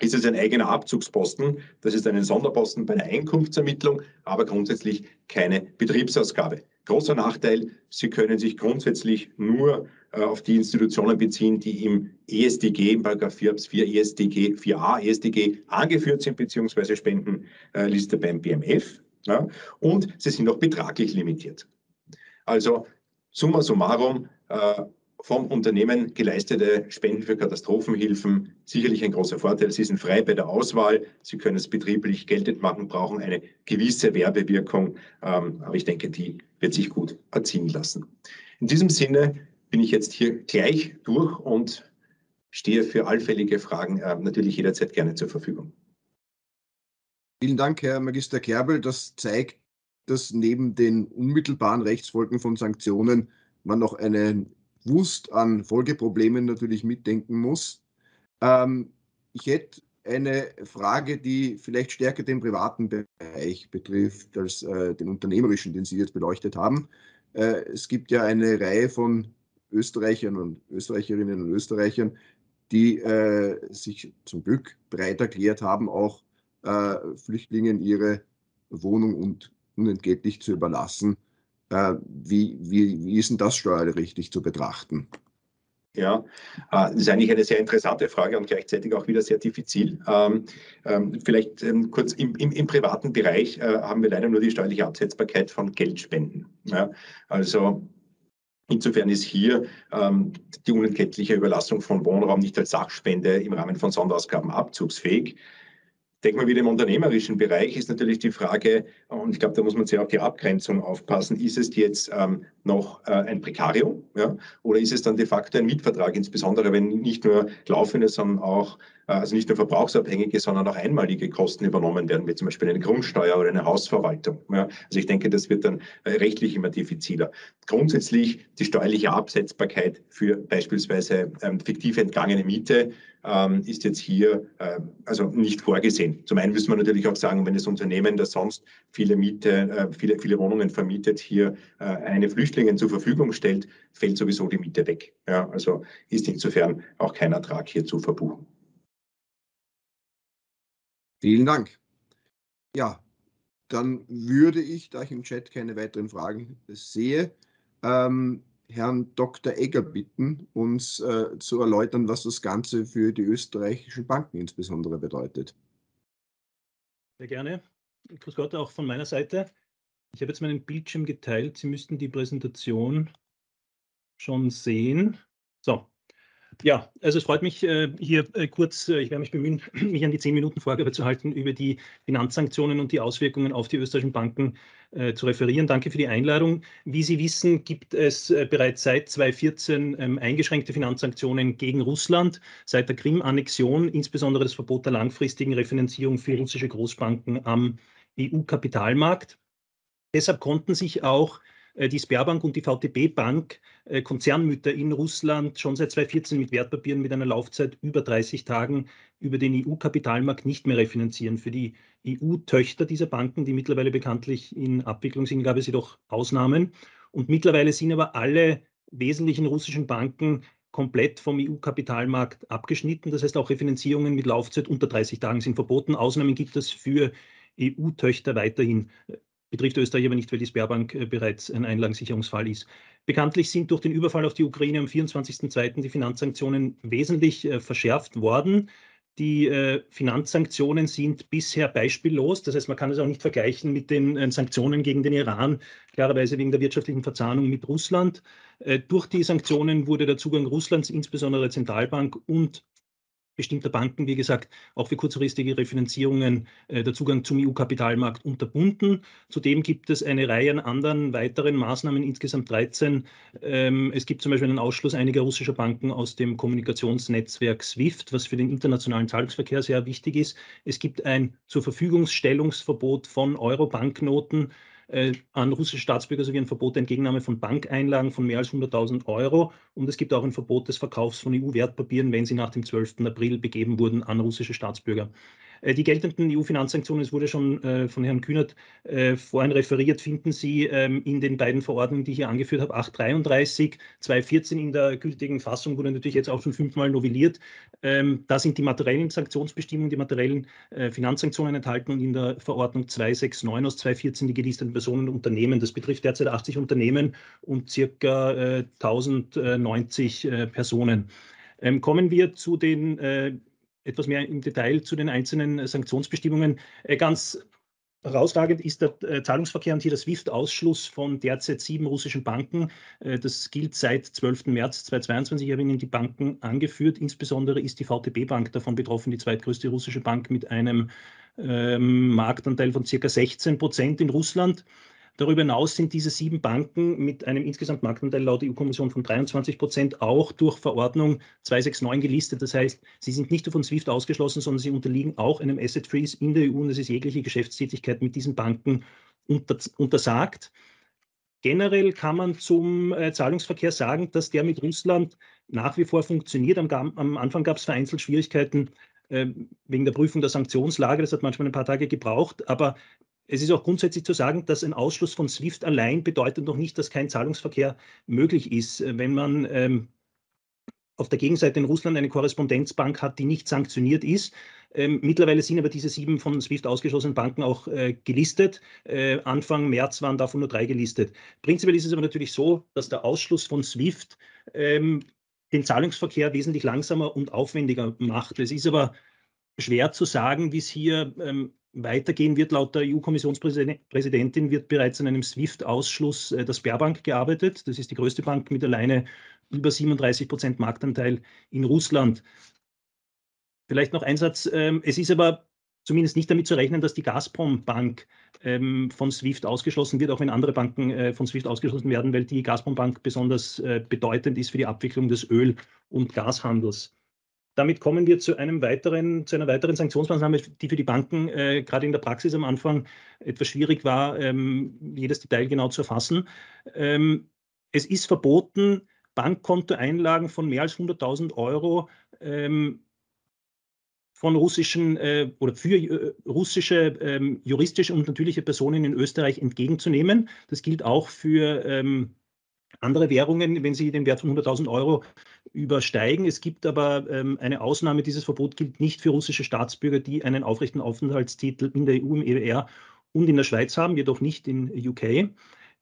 ist es ein eigener Abzugsposten. Das ist ein Sonderposten bei der Einkunftsermittlung, aber grundsätzlich keine Betriebsausgabe. Großer Nachteil, Sie können sich grundsätzlich nur äh, auf die Institutionen beziehen, die im ESDG, im Paragraph 4 4 ESDG, 4a ESDG angeführt sind, beziehungsweise Spendenliste beim BMF. Ja, und sie sind auch betraglich limitiert. Also summa summarum, äh, vom Unternehmen geleistete Spenden für Katastrophenhilfen sicherlich ein großer Vorteil. Sie sind frei bei der Auswahl, Sie können es betrieblich geltend machen, brauchen eine gewisse Werbewirkung, ähm, aber ich denke, die wird sich gut erziehen lassen. In diesem Sinne bin ich jetzt hier gleich durch und stehe für allfällige Fragen äh, natürlich jederzeit gerne zur Verfügung. Vielen Dank, Herr Magister Kerbel. Das zeigt, dass neben den unmittelbaren Rechtsfolgen von Sanktionen man noch einen Wust an Folgeproblemen natürlich mitdenken muss. Ähm, ich hätte eine Frage, die vielleicht stärker den privaten Bereich betrifft als äh, den unternehmerischen, den Sie jetzt beleuchtet haben. Äh, es gibt ja eine Reihe von Österreichern und Österreicherinnen und Österreichern, die äh, sich zum Glück bereit erklärt haben, auch äh, Flüchtlingen ihre Wohnung und unentgeltlich zu überlassen. Äh, wie, wie, wie ist denn das steuerlich zu betrachten? Ja, äh, das ist eigentlich eine sehr interessante Frage und gleichzeitig auch wieder sehr diffizil. Ähm, ähm, vielleicht ähm, kurz im, im, im, privaten Bereich äh, haben wir leider nur die steuerliche Absetzbarkeit von Geldspenden. Ja, also Insofern ist hier die unentgeltliche Überlassung von Wohnraum nicht als Sachspende im Rahmen von Sonderausgaben abzugsfähig denke mal, wieder im unternehmerischen Bereich ist natürlich die Frage, und ich glaube, da muss man sehr auf die Abgrenzung aufpassen, ist es jetzt ähm, noch äh, ein Prekarium ja, oder ist es dann de facto ein Mietvertrag, insbesondere wenn nicht nur laufende, sondern auch, also nicht nur verbrauchsabhängige, sondern auch einmalige Kosten übernommen werden, wie zum Beispiel eine Grundsteuer oder eine Hausverwaltung. Ja. Also ich denke, das wird dann äh, rechtlich immer diffiziler. Grundsätzlich die steuerliche Absetzbarkeit für beispielsweise ähm, fiktive entgangene Miete ähm, ist jetzt hier äh, also nicht vorgesehen. Zum einen müssen wir natürlich auch sagen, wenn das Unternehmen, das sonst viele Miete, äh, viele, viele Wohnungen vermietet, hier äh, eine Flüchtlingen zur Verfügung stellt, fällt sowieso die Miete weg. Ja, also ist insofern auch kein Ertrag hier zu verbuchen. Vielen Dank. Ja, dann würde ich, da ich im Chat keine weiteren Fragen sehe, ähm, Herrn Dr. Egger bitten, uns äh, zu erläutern, was das Ganze für die österreichischen Banken insbesondere bedeutet. Sehr gerne. Grüß Gott auch von meiner Seite. Ich habe jetzt meinen Bildschirm geteilt. Sie müssten die Präsentation schon sehen. So, ja, also es freut mich äh, hier äh, kurz, äh, ich werde mich bemühen, <clears throat> mich an die zehn Minuten Vorgabe zu halten, über die Finanzsanktionen und die Auswirkungen auf die österreichischen Banken zu referieren. Danke für die Einladung. Wie Sie wissen, gibt es bereits seit 2014 ähm, eingeschränkte Finanzsanktionen gegen Russland, seit der Krim-Annexion, insbesondere das Verbot der langfristigen Refinanzierung für russische Großbanken am EU-Kapitalmarkt. Deshalb konnten sich auch die Sperrbank und die VTB Bank äh, Konzernmütter in Russland schon seit 2014 mit Wertpapieren mit einer Laufzeit über 30 Tagen über den EU-Kapitalmarkt nicht mehr refinanzieren. Für die EU-Töchter dieser Banken, die mittlerweile bekanntlich in Abwicklung sind, gab es jedoch Ausnahmen. Und mittlerweile sind aber alle wesentlichen russischen Banken komplett vom EU-Kapitalmarkt abgeschnitten. Das heißt, auch Refinanzierungen mit Laufzeit unter 30 Tagen sind verboten. Ausnahmen gibt es für EU-Töchter weiterhin. Betrifft Österreich aber nicht, weil die Sperrbank äh, bereits ein Einlagensicherungsfall ist. Bekanntlich sind durch den Überfall auf die Ukraine am 24.02. die Finanzsanktionen wesentlich äh, verschärft worden. Die äh, Finanzsanktionen sind bisher beispiellos. Das heißt, man kann es auch nicht vergleichen mit den Sanktionen gegen den Iran, klarerweise wegen der wirtschaftlichen Verzahnung mit Russland. Durch die Sanktionen wurde der Zugang Russlands, insbesondere der Zentralbank und bestimmter Banken, wie gesagt, auch für kurzfristige Refinanzierungen äh, der Zugang zum EU-Kapitalmarkt unterbunden. Zudem gibt es eine Reihe an anderen weiteren Maßnahmen, insgesamt 13. Ähm, es gibt zum Beispiel einen Ausschluss einiger russischer Banken aus dem Kommunikationsnetzwerk SWIFT, was für den internationalen Zahlungsverkehr sehr wichtig ist. Es gibt ein zur Verfügungsstellungsverbot von Euro-Banknoten an russische Staatsbürger sowie ein Verbot der Entgegennahme von Bankeinlagen von mehr als 100.000 Euro. Und es gibt auch ein Verbot des Verkaufs von EU-Wertpapieren, wenn sie nach dem 12. April begeben wurden an russische Staatsbürger. Äh, die geltenden EU-Finanzsanktionen, es wurde schon äh, von Herrn Kühnert äh, vorhin referiert, finden Sie ähm, in den beiden Verordnungen, die ich hier angeführt habe, 833, 214 in der gültigen Fassung, wurde natürlich jetzt auch schon fünfmal novelliert. Ähm, da sind die materiellen Sanktionsbestimmungen, die materiellen Finanzsanktionen enthalten und in der Verordnung 269 aus 2014 die gelisteten Personen und Unternehmen. Das betrifft derzeit 80 Unternehmen und circa 1090 Personen. Ähm, kommen wir zu den etwas mehr im Detail zu den einzelnen Sanktionsbestimmungen. Äh, ganz Herausragend ist der äh, Zahlungsverkehr und hier der SWIFT-Ausschluss von derzeit sieben russischen Banken. Äh, das gilt seit 12. März 2022. Ich habe Ihnen die Banken angeführt. Insbesondere ist die VTB-Bank davon betroffen, die zweitgrößte russische Bank mit einem ähm, Marktanteil von circa 16 Prozent in Russland. Darüber hinaus sind diese sieben Banken mit einem insgesamt Marktanteil laut EU-Kommission von 23 Prozent auch durch Verordnung 269 gelistet. Das heißt, sie sind nicht nur von SWIFT ausgeschlossen, sondern sie unterliegen auch einem Asset Freeze in der EU und es ist jegliche Geschäftstätigkeit mit diesen Banken unter, untersagt. Generell kann man zum äh, Zahlungsverkehr sagen, dass der mit Russland nach wie vor funktioniert. Am, am Anfang gab es vereinzelt Schwierigkeiten äh, wegen der Prüfung der Sanktionslage. Das hat manchmal ein paar Tage gebraucht. Aber es ist auch grundsätzlich zu sagen, dass ein Ausschluss von SWIFT allein bedeutet noch nicht, dass kein Zahlungsverkehr möglich ist. Wenn man ähm, auf der Gegenseite in Russland eine Korrespondenzbank hat, die nicht sanktioniert ist. Ähm, mittlerweile sind aber diese sieben von SWIFT ausgeschlossenen Banken auch äh, gelistet. Äh, Anfang März waren davon nur drei gelistet. Prinzipiell ist es aber natürlich so, dass der Ausschluss von SWIFT ähm, den Zahlungsverkehr wesentlich langsamer und aufwendiger macht. Es ist aber schwer zu sagen, wie es hier ähm, weitergehen wird. Laut der EU-Kommissionspräsidentin wird bereits an einem SWIFT-Ausschluss äh, der Sperrbank gearbeitet. Das ist die größte Bank mit alleine über 37 Prozent Marktanteil in Russland. Vielleicht noch ein Satz. Ähm, es ist aber zumindest nicht damit zu rechnen, dass die Gazprom-Bank ähm, von SWIFT ausgeschlossen wird, auch wenn andere Banken äh, von SWIFT ausgeschlossen werden, weil die Gazprom-Bank besonders äh, bedeutend ist für die Abwicklung des Öl- und Gashandels. Damit kommen wir zu, einem weiteren, zu einer weiteren Sanktionsmaßnahme, die für die Banken äh, gerade in der Praxis am Anfang etwas schwierig war, ähm, jedes Detail genau zu erfassen. Ähm, es ist verboten, Bankkontoeinlagen von mehr als 100.000 Euro ähm, von russischen äh, oder für äh, russische ähm, juristische und natürliche Personen in Österreich entgegenzunehmen. Das gilt auch für ähm, andere Währungen, wenn sie den Wert von 100.000 Euro übersteigen. Es gibt aber ähm, eine Ausnahme. Dieses Verbot gilt nicht für russische Staatsbürger, die einen aufrechten Aufenthaltstitel in der EU, im EWR und in der Schweiz haben, jedoch nicht in UK.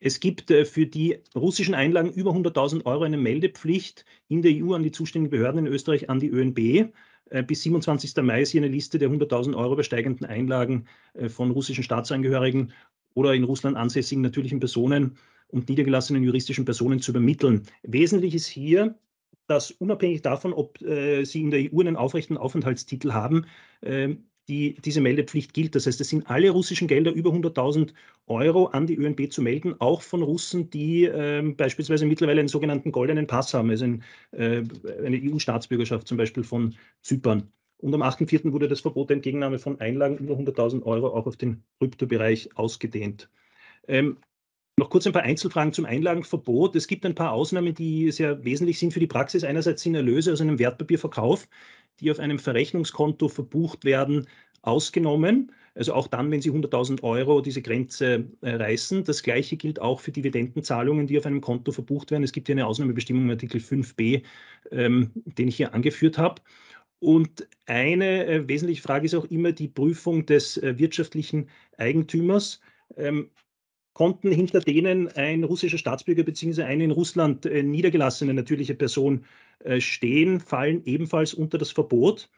Es gibt äh, für die russischen Einlagen über 100.000 Euro eine Meldepflicht in der EU an die zuständigen Behörden in Österreich, an die ÖNB. Äh, bis 27. Mai ist hier eine Liste der 100.000 Euro übersteigenden Einlagen äh, von russischen Staatsangehörigen oder in Russland ansässigen natürlichen Personen und niedergelassenen juristischen Personen zu übermitteln. Wesentlich ist hier, dass unabhängig davon, ob äh, sie in der EU einen aufrechten Aufenthaltstitel haben, äh, die, diese Meldepflicht gilt. Das heißt, es sind alle russischen Gelder über 100.000 Euro an die ÖNB zu melden, auch von Russen, die äh, beispielsweise mittlerweile einen sogenannten goldenen Pass haben, also ein, äh, eine EU-Staatsbürgerschaft zum Beispiel von Zypern. Und am 8.4. wurde das Verbot der Entgegennahme von Einlagen über 100.000 Euro auch auf den Kryptobereich ausgedehnt. Ähm, noch kurz ein paar Einzelfragen zum Einlagenverbot. Es gibt ein paar Ausnahmen, die sehr wesentlich sind für die Praxis. Einerseits sind Erlöse aus einem Wertpapierverkauf, die auf einem Verrechnungskonto verbucht werden, ausgenommen. Also auch dann, wenn Sie 100.000 Euro diese Grenze äh, reißen. Das Gleiche gilt auch für Dividendenzahlungen, die auf einem Konto verbucht werden. Es gibt hier eine Ausnahmebestimmung im Artikel 5b, ähm, den ich hier angeführt habe. Und eine äh, wesentliche Frage ist auch immer die Prüfung des äh, wirtschaftlichen Eigentümers. Ähm, Konten, hinter denen ein russischer Staatsbürger bzw. eine in Russland äh, niedergelassene natürliche Person äh, stehen, fallen ebenfalls unter das Verbot,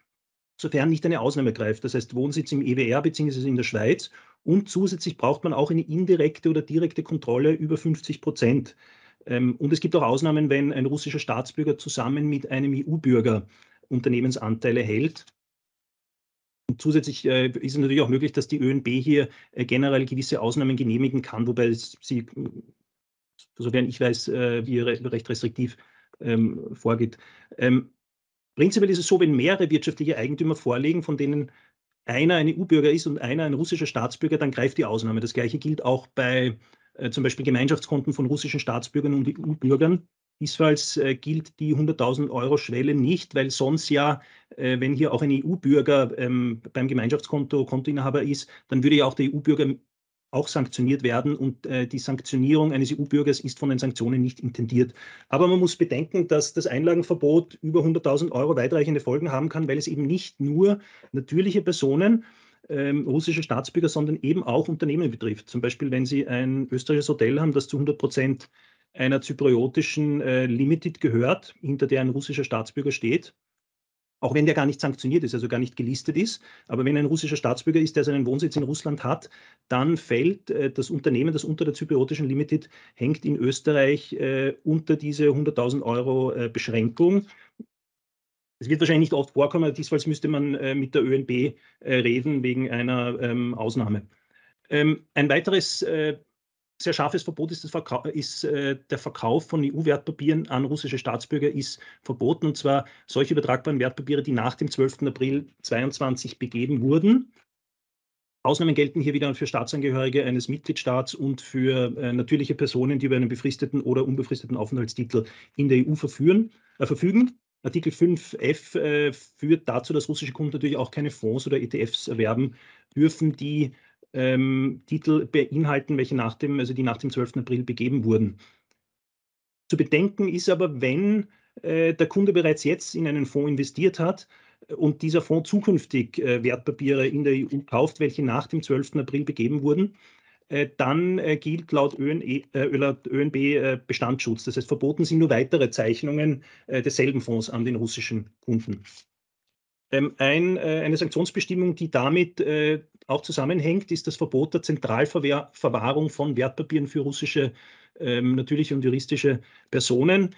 sofern nicht eine Ausnahme greift. Das heißt Wohnsitz im EWR bzw. in der Schweiz. Und zusätzlich braucht man auch eine indirekte oder direkte Kontrolle über 50 Prozent. Ähm, und es gibt auch Ausnahmen, wenn ein russischer Staatsbürger zusammen mit einem EU-Bürger Unternehmensanteile hält. Und zusätzlich äh, ist es natürlich auch möglich, dass die ÖNB hier äh, generell gewisse Ausnahmen genehmigen kann, wobei sie, sofern ich weiß, äh, wie recht restriktiv ähm, vorgeht. Ähm, prinzipiell ist es so, wenn mehrere wirtschaftliche Eigentümer vorliegen, von denen einer ein EU-Bürger ist und einer ein russischer Staatsbürger, dann greift die Ausnahme. Das gleiche gilt auch bei äh, zum Beispiel Gemeinschaftskonten von russischen Staatsbürgern und EU-Bürgern. Diesfalls äh, gilt die 100.000 Euro Schwelle nicht, weil sonst ja, äh, wenn hier auch ein EU-Bürger ähm, beim Gemeinschaftskonto Kontoinhaber ist, dann würde ja auch der EU-Bürger auch sanktioniert werden und äh, die Sanktionierung eines EU-Bürgers ist von den Sanktionen nicht intendiert. Aber man muss bedenken, dass das Einlagenverbot über 100.000 Euro weitreichende Folgen haben kann, weil es eben nicht nur natürliche Personen, ähm, russische Staatsbürger, sondern eben auch Unternehmen betrifft. Zum Beispiel, wenn Sie ein österreichisches Hotel haben, das zu 100 Prozent einer zypriotischen äh, Limited gehört, hinter der ein russischer Staatsbürger steht, auch wenn der gar nicht sanktioniert ist, also gar nicht gelistet ist. Aber wenn ein russischer Staatsbürger ist, der seinen Wohnsitz in Russland hat, dann fällt äh, das Unternehmen, das unter der zypriotischen Limited hängt, in Österreich äh, unter diese 100.000 Euro äh, Beschränkung. Es wird wahrscheinlich nicht oft vorkommen, diesfalls müsste man äh, mit der ÖNB äh, reden wegen einer ähm, Ausnahme. Ähm, ein weiteres äh, sehr scharfes Verbot ist, ist äh, der Verkauf von EU-Wertpapieren an russische Staatsbürger ist verboten und zwar solche übertragbaren Wertpapiere, die nach dem 12. April 2022 begeben wurden. Ausnahmen gelten hier wieder für Staatsangehörige eines Mitgliedstaats und für äh, natürliche Personen, die über einen befristeten oder unbefristeten Aufenthaltstitel in der EU äh, verfügen. Artikel 5f äh, führt dazu, dass russische Kunden natürlich auch keine Fonds oder ETFs erwerben dürfen, die ähm, Titel beinhalten, welche nach dem, also die nach dem 12. April begeben wurden. Zu bedenken ist aber, wenn äh, der Kunde bereits jetzt in einen Fonds investiert hat äh, und dieser Fonds zukünftig äh, Wertpapiere in der EU kauft, welche nach dem 12. April begeben wurden, äh, dann äh, gilt laut, ÖNB Bestandsschutz. Das heißt, verboten sind nur weitere Zeichnungen desselben Fonds an den russischen Kunden. Ähm, ein, eine Sanktionsbestimmung, die damit auch zusammenhängt, ist das Verbot der Zentralverwahrung von Wertpapieren für russische ähm, natürliche und juristische Personen.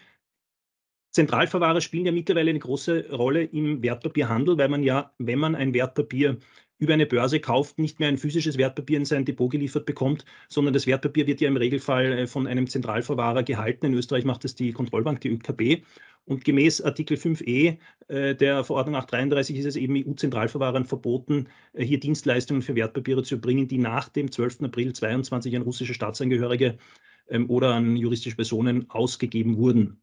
Zentralverwahrer spielen ja mittlerweile eine große Rolle im Wertpapierhandel, weil man ja, wenn man ein Wertpapier über eine Börse kauft, nicht mehr ein physisches Wertpapier in sein Depot geliefert bekommt, sondern das Wertpapier wird ja im Regelfall äh, von einem Zentralverwahrer gehalten. In Österreich macht das die Kontrollbank, die ÖKB. Und gemäß Artikel 5e äh, der Verordnung 833 ist es eben EU-Zentralverwahrern verboten, äh, hier Dienstleistungen für Wertpapiere zu erbringen, die nach dem 12. April 2022 an russische Staatsangehörige ähm, oder an juristische Personen ausgegeben wurden.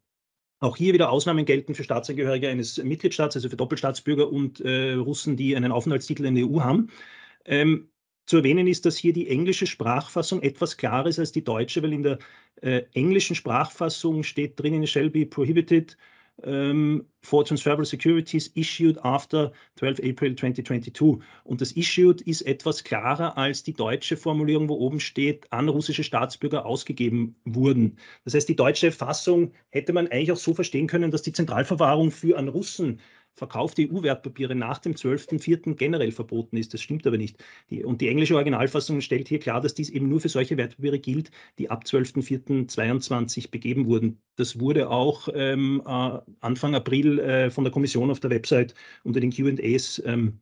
Auch hier wieder Ausnahmen gelten für Staatsangehörige eines Mitgliedstaats, also für Doppelstaatsbürger und äh, Russen, die einen Aufenthaltstitel in der EU haben. Ähm, zu erwähnen ist, dass hier die englische Sprachfassung etwas klarer ist als die deutsche, weil in der äh, englischen Sprachfassung steht drinnen, shall be prohibited um, for transferable securities issued after 12 April 2022. Und das issued ist etwas klarer als die deutsche Formulierung, wo oben steht, an russische Staatsbürger ausgegeben wurden. Das heißt, die deutsche Fassung hätte man eigentlich auch so verstehen können, dass die Zentralverwahrung für an Russen verkaufte EU-Wertpapiere nach dem 12.04. generell verboten ist. Das stimmt aber nicht. Die, und die englische Originalfassung stellt hier klar, dass dies eben nur für solche Wertpapiere gilt, die ab 12.04.22 begeben wurden. Das wurde auch ähm, äh, Anfang April äh, von der Kommission auf der Website unter den QAs ähm,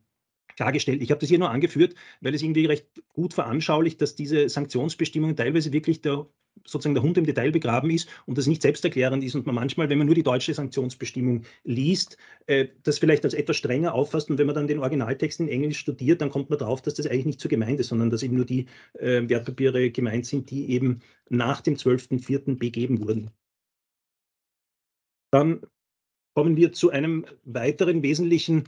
klargestellt. Ich habe das hier nur angeführt, weil es irgendwie recht gut veranschaulicht, dass diese Sanktionsbestimmungen teilweise wirklich der sozusagen der Hund im Detail begraben ist und das nicht selbsterklärend ist und man manchmal, wenn man nur die deutsche Sanktionsbestimmung liest, äh, das vielleicht als etwas strenger auffasst und wenn man dann den Originaltext in Englisch studiert, dann kommt man drauf, dass das eigentlich nicht so gemeint ist, sondern dass eben nur die äh, Wertpapiere gemeint sind, die eben nach dem 12.04. begeben wurden. Dann kommen wir zu einem weiteren wesentlichen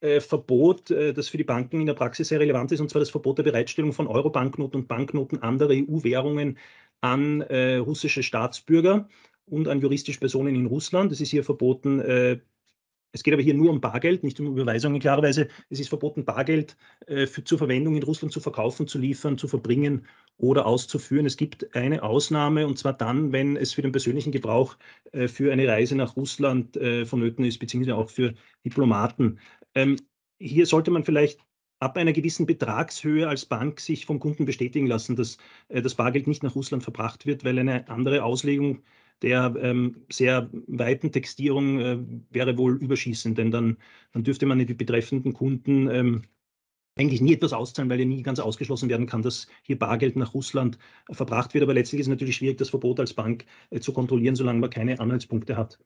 äh, Verbot, äh, das für die Banken in der Praxis sehr relevant ist, und zwar das Verbot der Bereitstellung von Euro-Banknoten und Banknoten anderer EU-Währungen an äh, russische Staatsbürger und an juristische Personen in Russland. Es ist hier verboten, äh, es geht aber hier nur um Bargeld, nicht um Überweisungen. Klarerweise, es ist verboten, Bargeld äh, für, zur Verwendung in Russland zu verkaufen, zu liefern, zu verbringen oder auszuführen. Es gibt eine Ausnahme, und zwar dann, wenn es für den persönlichen Gebrauch äh, für eine Reise nach Russland äh, vonnöten ist, beziehungsweise auch für Diplomaten. Ähm, hier sollte man vielleicht ab einer gewissen Betragshöhe als Bank sich vom Kunden bestätigen lassen, dass äh, das Bargeld nicht nach Russland verbracht wird, weil eine andere Auslegung der ähm, sehr weiten Textierung äh, wäre wohl überschießend, denn dann, dann dürfte man die betreffenden Kunden ähm, eigentlich nie etwas auszahlen, weil ja nie ganz ausgeschlossen werden kann, dass hier Bargeld nach Russland verbracht wird. Aber letztlich ist es natürlich schwierig, das Verbot als Bank äh, zu kontrollieren, solange man keine Anhaltspunkte hat.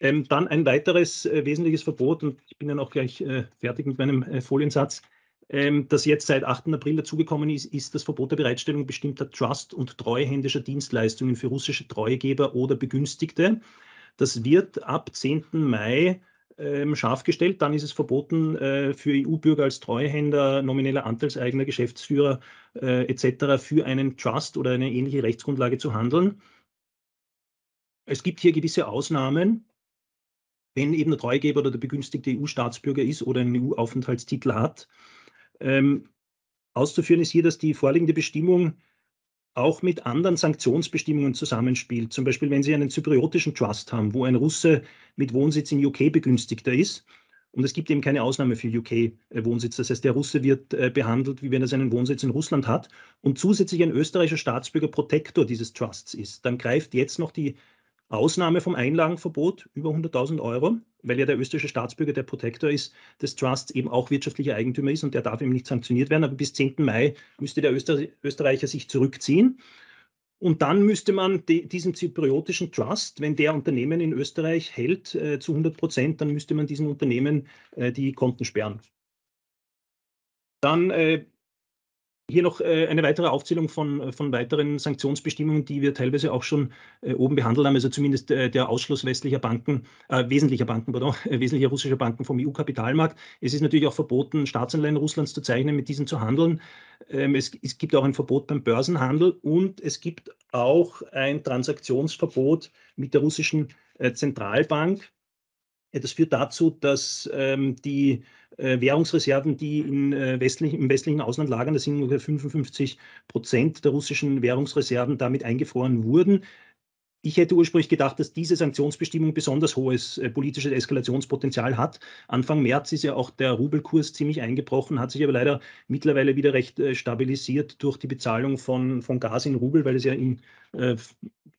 Ähm, dann ein weiteres äh, wesentliches Verbot, und ich bin dann auch gleich äh, fertig mit meinem äh, Foliensatz, ähm, das jetzt seit 8. April dazugekommen ist, ist das Verbot der Bereitstellung bestimmter Trust- und treuhändischer Dienstleistungen für russische Treugeber oder Begünstigte. Das wird ab 10. Mai ähm, scharf gestellt. Dann ist es verboten, äh, für EU-Bürger als Treuhänder, nomineller Anteilseigner, Geschäftsführer äh, etc. für einen Trust oder eine ähnliche Rechtsgrundlage zu handeln. Es gibt hier gewisse Ausnahmen. Wenn eben der Treugeber oder der begünstigte EU-Staatsbürger ist oder einen EU-Aufenthaltstitel hat, ähm, auszuführen ist hier, dass die vorliegende Bestimmung auch mit anderen Sanktionsbestimmungen zusammenspielt. Zum Beispiel, wenn Sie einen zypriotischen Trust haben, wo ein Russe mit Wohnsitz in UK begünstigter ist. Und es gibt eben keine Ausnahme für UK-Wohnsitz. Das heißt, der Russe wird äh, behandelt, wie wenn er seinen Wohnsitz in Russland hat und zusätzlich ein österreichischer Staatsbürger Protektor dieses Trusts ist. Dann greift jetzt noch die Ausnahme vom Einlagenverbot über 100.000 Euro, weil ja der österreichische Staatsbürger, der Protektor ist, des Trusts eben auch wirtschaftlicher Eigentümer ist und der darf eben nicht sanktioniert werden. Aber bis 10. Mai müsste der Österreicher sich zurückziehen. Und dann müsste man die, diesen zypriotischen Trust, wenn der Unternehmen in Österreich hält äh, zu 100 Prozent, dann müsste man diesem Unternehmen äh, die Konten sperren. Dann äh, hier noch äh, eine weitere Aufzählung von, äh, von weiteren Sanktionsbestimmungen, die wir teilweise auch schon äh, oben behandelt haben, also zumindest der Ausschluss westlicher Banken, äh, wesentlicher Banken, pardon, <laughs> wesentlicher russischer Banken vom EU-Kapitalmarkt. Es ist natürlich auch verboten, Staatsanleihen Russlands zu zeichnen, mit diesen zu handeln. Ähm, es, es gibt auch ein Verbot beim Börsenhandel und es gibt auch ein Transaktionsverbot mit der russischen Zentralbank. Das führt dazu, dass ähm, die äh, Währungsreserven, die in, äh, westlich, im westlichen Ausland lagern, das sind ungefähr 55 Prozent der russischen Währungsreserven, damit eingefroren wurden. Ich hätte ursprünglich gedacht, dass diese Sanktionsbestimmung besonders hohes äh, politisches Eskalationspotenzial hat. Anfang März ist ja auch der Rubelkurs ziemlich eingebrochen, hat sich aber leider mittlerweile wieder recht äh, stabilisiert durch die Bezahlung von, von Gas in Rubel, weil es ja in, äh,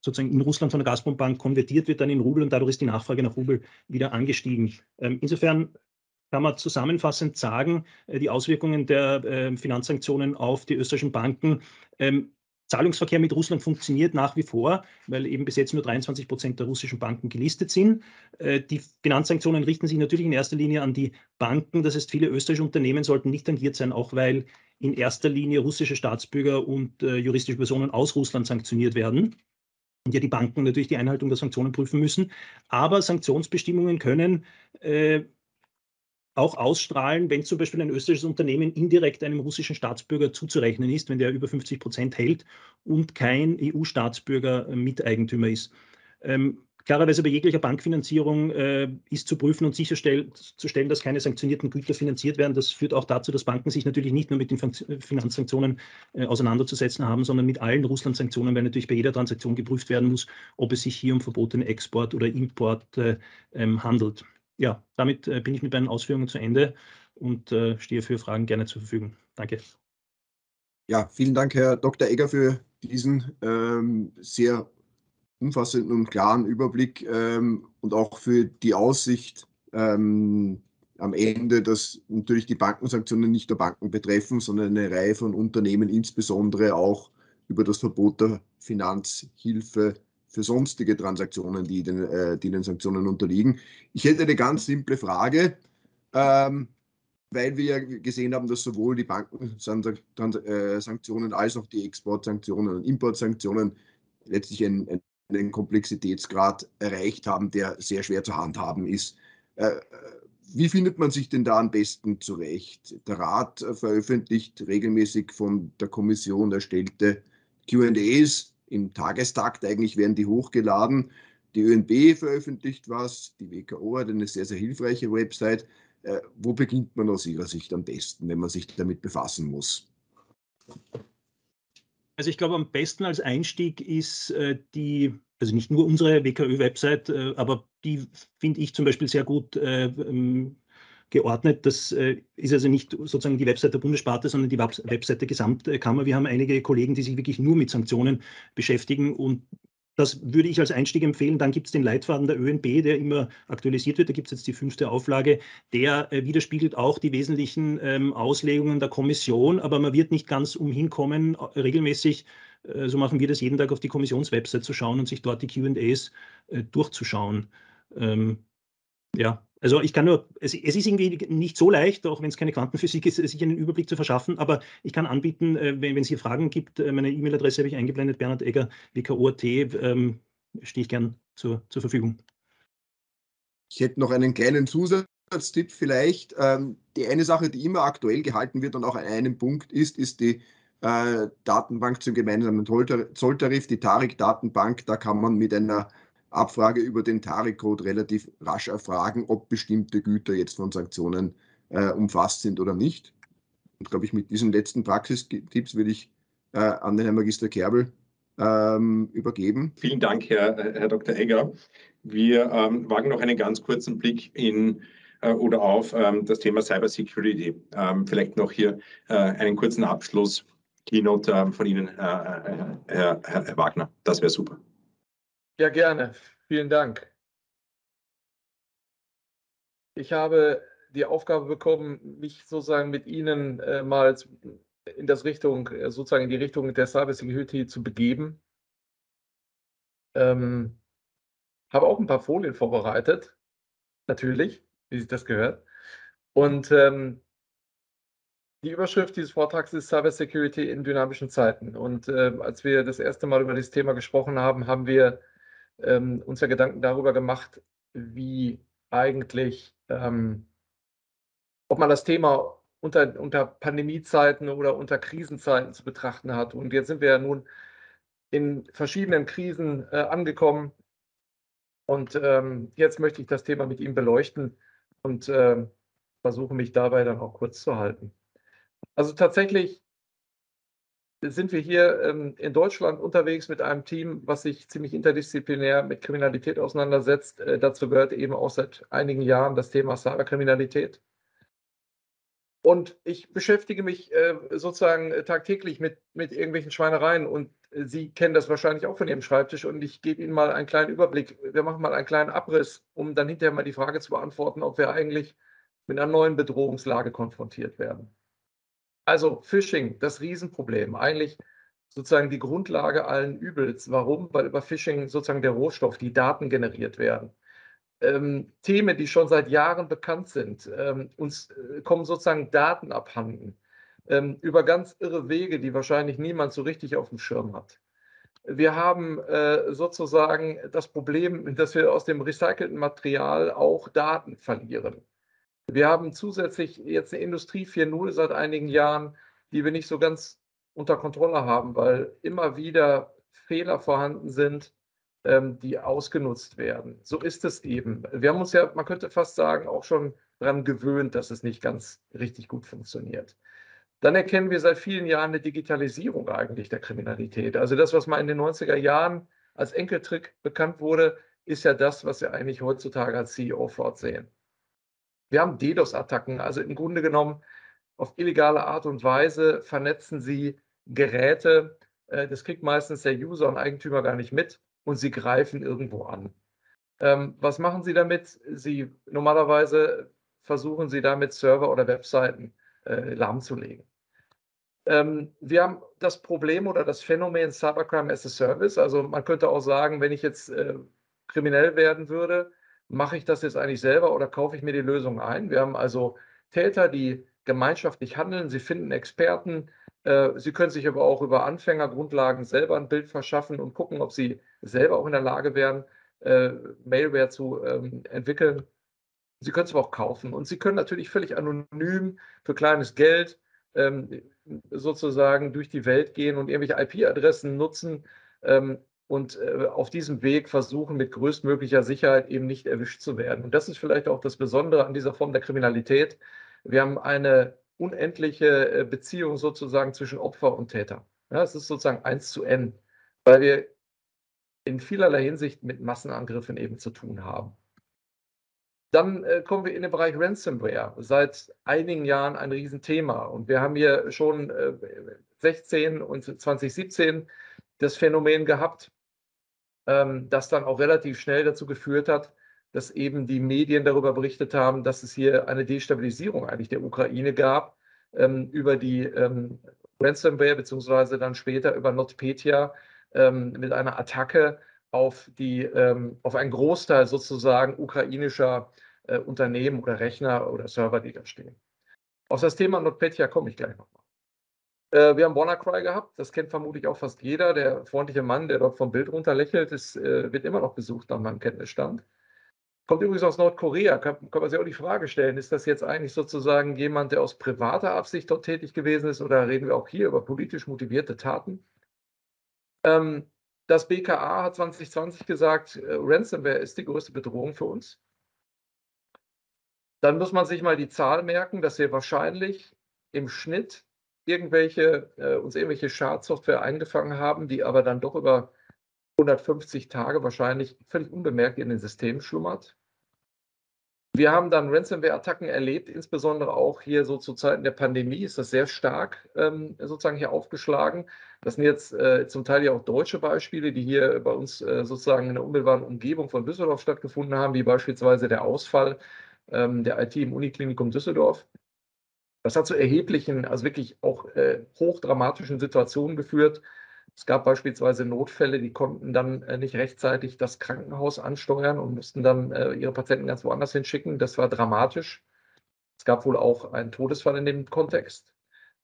sozusagen in Russland von der Gazprom-Bank konvertiert wird dann in Rubel und dadurch ist die Nachfrage nach Rubel wieder angestiegen. Ähm, insofern kann man zusammenfassend sagen, die Auswirkungen der Finanzsanktionen auf die österreichischen Banken. Ähm, Zahlungsverkehr mit Russland funktioniert nach wie vor, weil eben bis jetzt nur 23 Prozent der russischen Banken gelistet sind. Äh, die Finanzsanktionen richten sich natürlich in erster Linie an die Banken. Das heißt, viele österreichische Unternehmen sollten nicht tangiert sein, auch weil in erster Linie russische Staatsbürger und juristische Personen aus Russland sanktioniert werden und ja die Banken natürlich die Einhaltung der Sanktionen prüfen müssen. Aber Sanktionsbestimmungen können äh, auch ausstrahlen, wenn zum Beispiel ein österreichisches Unternehmen indirekt einem russischen Staatsbürger zuzurechnen ist, wenn der über 50 Prozent hält und kein EU-Staatsbürger äh, Miteigentümer ist. Ähm, klarerweise bei jeglicher Bankfinanzierung äh, ist zu prüfen und sicherzustellen, dass keine sanktionierten Güter finanziert werden. Das führt auch dazu, dass Banken sich natürlich nicht nur mit den Finanzsanktionen äh, auseinanderzusetzen haben, sondern mit allen Russland-Sanktionen, weil natürlich bei jeder Transaktion geprüft werden muss, ob es sich hier um verbotene Export oder Import äh, ähm, handelt ja, damit äh, bin ich mit meinen Ausführungen zu Ende und äh, stehe für Fragen gerne zur Verfügung. Danke. Ja, vielen Dank, Herr Dr. Egger, für diesen ähm, sehr umfassenden und klaren Überblick ähm, und auch für die Aussicht ähm, am Ende, dass natürlich die Bankensanktionen nicht nur Banken betreffen, sondern eine Reihe von Unternehmen, insbesondere auch über das Verbot der Finanzhilfe für sonstige Transaktionen, die den, äh, die den Sanktionen unterliegen. Ich hätte eine ganz simple Frage, ähm, weil wir gesehen haben, dass sowohl die Bankensanktionen äh, als auch die Exportsanktionen und Importsanktionen letztlich einen, einen Komplexitätsgrad erreicht haben, der sehr schwer zu handhaben ist. Äh, wie findet man sich denn da am besten zurecht? Der Rat veröffentlicht regelmäßig von der Kommission erstellte QAs im Tagestakt. Eigentlich werden die hochgeladen. die ÖNB veröffentlicht was, die WKO hat eine sehr, sehr hilfreiche Website. Äh, wo beginnt man aus Ihrer Sicht am besten, wenn man sich damit befassen muss? Also ich glaube, am besten als Einstieg ist äh, die, also nicht nur unsere WKÖ-Website, äh, aber die finde ich zum Beispiel sehr gut äh, ähm, geordnet. Das äh, ist also nicht sozusagen die Website der Bundessparte, sondern die Website der Gesamtkammer. Wir haben einige Kollegen, die sich wirklich nur mit Sanktionen beschäftigen und das würde ich als Einstieg empfehlen. Dann gibt es den Leitfaden der ÖNB, der immer aktualisiert wird. Da gibt es jetzt die fünfte Auflage. Der äh, widerspiegelt auch die wesentlichen ähm, Auslegungen der Kommission, aber man wird nicht ganz umhin kommen, äh, regelmäßig, äh, so machen wir das jeden Tag, auf die Kommissionswebsite zu schauen und sich dort die QAs äh, durchzuschauen. Ähm, ja, also ich kann nur, es, es, ist irgendwie nicht so leicht, auch wenn es keine Quantenphysik ist, sich einen Überblick zu verschaffen, aber ich kann anbieten, äh, wenn, es hier Fragen gibt, äh, meine E-Mail-Adresse habe ich eingeblendet, Bernhard Egger, WKOT, ähm, stehe ich gern zur, zur Verfügung. Ich hätte noch einen kleinen Zusatztipp vielleicht. Ähm, die eine Sache, die immer aktuell gehalten wird und auch an einem Punkt ist, ist die äh, Datenbank zum gemeinsamen Zolltarif, die Tarek-Datenbank. Da kann man mit einer Abfrage über den Tarek-Code relativ rasch erfragen, ob bestimmte Güter jetzt von Sanktionen äh, umfasst sind oder nicht. Und glaube ich, mit diesen letzten Praxistipps würde ich äh, an den Herrn Magister Kerbel ähm, übergeben. Vielen Dank, Herr, Herr Dr. Egger. Wir ähm, wagen noch einen ganz kurzen Blick in äh, oder auf ähm, das Thema Cybersecurity. Ähm, vielleicht noch hier äh, einen kurzen Abschluss, Keynote ähm, von Ihnen, äh, Herr, Herr Wagner. Das wäre super. Ja, gerne. Vielen Dank. Ich habe die Aufgabe bekommen, mich sozusagen mit Ihnen äh, mal in das Richtung, äh, sozusagen in die Richtung der Cybersecurity zu begeben. Ähm, habe auch ein paar Folien vorbereitet, natürlich, wie sich das gehört. Und ähm, die Überschrift dieses Vortrags ist Cybersecurity in dynamischen Zeiten. Und äh, als wir das erste Mal über dieses Thema gesprochen haben, haben wir ähm, uns ja Gedanken darüber gemacht, wie eigentlich, ähm, ob man das Thema unter, unter Pandemiezeiten oder unter Krisenzeiten zu betrachten hat. Und jetzt sind wir ja nun in verschiedenen Krisen äh, angekommen. Und ähm, jetzt möchte ich das Thema mit ihm beleuchten und äh, versuche mich dabei dann auch kurz zu halten. Also tatsächlich sind wir hier ähm, in Deutschland unterwegs mit einem Team, was sich ziemlich interdisziplinär mit Kriminalität auseinandersetzt. Äh, dazu gehört eben auch seit einigen Jahren das Thema Cyberkriminalität. Und ich beschäftige mich äh, sozusagen tagtäglich mit, mit irgendwelchen Schweinereien und äh, Sie kennen das wahrscheinlich auch von Ihrem Schreibtisch und ich gebe Ihnen mal einen kleinen Überblick. Wir machen mal einen kleinen Abriss, um dann hinterher mal die Frage zu beantworten, ob wir eigentlich mit einer neuen Bedrohungslage konfrontiert werden. Also Phishing, das Riesenproblem, eigentlich sozusagen die Grundlage allen Übels. Warum? Weil über Phishing sozusagen der Rohstoff, die Daten generiert werden. Ähm, Themen, die schon seit Jahren bekannt sind, ähm, uns äh, kommen sozusagen Daten abhanden ähm, über ganz irre Wege, die wahrscheinlich niemand so richtig auf dem Schirm hat. Wir haben äh, sozusagen das Problem, dass wir aus dem recycelten Material auch Daten verlieren. Wir haben zusätzlich jetzt eine Industrie 4.0 seit einigen Jahren, die wir nicht so ganz unter Kontrolle haben, weil immer wieder Fehler vorhanden sind, ähm, die ausgenutzt werden. So ist es eben. Wir haben uns ja, man könnte fast sagen, auch schon daran gewöhnt, dass es nicht ganz richtig gut funktioniert. Dann erkennen wir seit vielen Jahren eine Digitalisierung eigentlich der Kriminalität. Also das, was mal in den 90er Jahren als Enkeltrick bekannt wurde, ist ja das, was wir eigentlich heutzutage als CEO-Fraud. Wir haben DDoS-Attacken, also im Grunde genommen auf illegale Art und Weise vernetzen sie Geräte. Äh, das kriegt meistens der User und Eigentümer gar nicht mit und sie greifen irgendwo an. Ähm, was machen sie damit? Sie normalerweise versuchen sie damit Server oder Webseiten äh, lahmzulegen. Ähm, wir haben das Problem oder das Phänomen Cybercrime as a Service. Also man könnte auch sagen, wenn ich jetzt äh, kriminell werden würde, mache ich das jetzt eigentlich selber oder kaufe ich mir die Lösung ein? Wir haben also Täter, die gemeinschaftlich handeln, sie finden Experten, äh, sie können sich aber auch über Anfängergrundlagen selber ein Bild verschaffen und gucken, ob sie selber auch in der Lage wären, äh, Malware zu ähm, entwickeln. Sie können es aber auch kaufen und Sie können natürlich völlig anonym für kleines Geld ähm, sozusagen durch die Welt gehen und irgendwelche IP-Adressen nutzen, ähm, und äh, auf diesem Weg versuchen, mit größtmöglicher Sicherheit eben nicht erwischt zu werden. Und das ist vielleicht auch das Besondere an dieser Form der Kriminalität. Wir haben eine unendliche äh, Beziehung sozusagen zwischen Opfer und Täter. Ja, es ist sozusagen eins zu n, weil wir in vielerlei Hinsicht mit Massenangriffen eben zu tun haben. Dann äh, kommen wir in den Bereich Ransomware. Seit einigen Jahren ein Riesenthema. Und wir haben hier schon äh, 16 und 2017 das Phänomen gehabt, ähm, das dann auch relativ schnell dazu geführt hat, dass eben die Medien darüber berichtet haben, dass es hier eine Destabilisierung eigentlich der Ukraine gab ähm, über die ähm, Ransomware beziehungsweise dann später über NotPetya ähm, mit einer Attacke auf, die, ähm, auf einen Großteil sozusagen ukrainischer äh, Unternehmen oder Rechner oder Server, die da stehen. Auf das Thema NotPetya komme ich gleich nochmal. Äh, wir haben WannaCry gehabt, das kennt vermutlich auch fast jeder. Der freundliche Mann, der dort vom Bild runter lächelt, ist, äh, wird immer noch besucht nach meinem Kenntnisstand. Kommt übrigens aus Nordkorea, kann, kann man sich auch die Frage stellen, ist das jetzt eigentlich sozusagen jemand, der aus privater Absicht dort tätig gewesen ist oder reden wir auch hier über politisch motivierte Taten? Ähm, das BKA hat 2020 gesagt, äh, Ransomware ist die größte Bedrohung für uns. Dann muss man sich mal die Zahl merken, dass wir wahrscheinlich im Schnitt irgendwelche, äh, uns irgendwelche Schadsoftware eingefangen haben, die aber dann doch über 150 Tage wahrscheinlich völlig unbemerkt in den Systemen schlummert. Wir haben dann Ransomware-Attacken erlebt, insbesondere auch hier so zu Zeiten der Pandemie ist das sehr stark ähm, sozusagen hier aufgeschlagen. Das sind jetzt äh, zum Teil ja auch deutsche Beispiele, die hier bei uns äh, sozusagen in der unmittelbaren Umgebung von Düsseldorf stattgefunden haben, wie beispielsweise der Ausfall ähm, der IT im Uniklinikum Düsseldorf. Das hat zu erheblichen, also wirklich auch äh, hochdramatischen Situationen geführt. Es gab beispielsweise Notfälle, die konnten dann äh, nicht rechtzeitig das Krankenhaus ansteuern und mussten dann äh, ihre Patienten ganz woanders hinschicken. Das war dramatisch. Es gab wohl auch einen Todesfall in dem Kontext.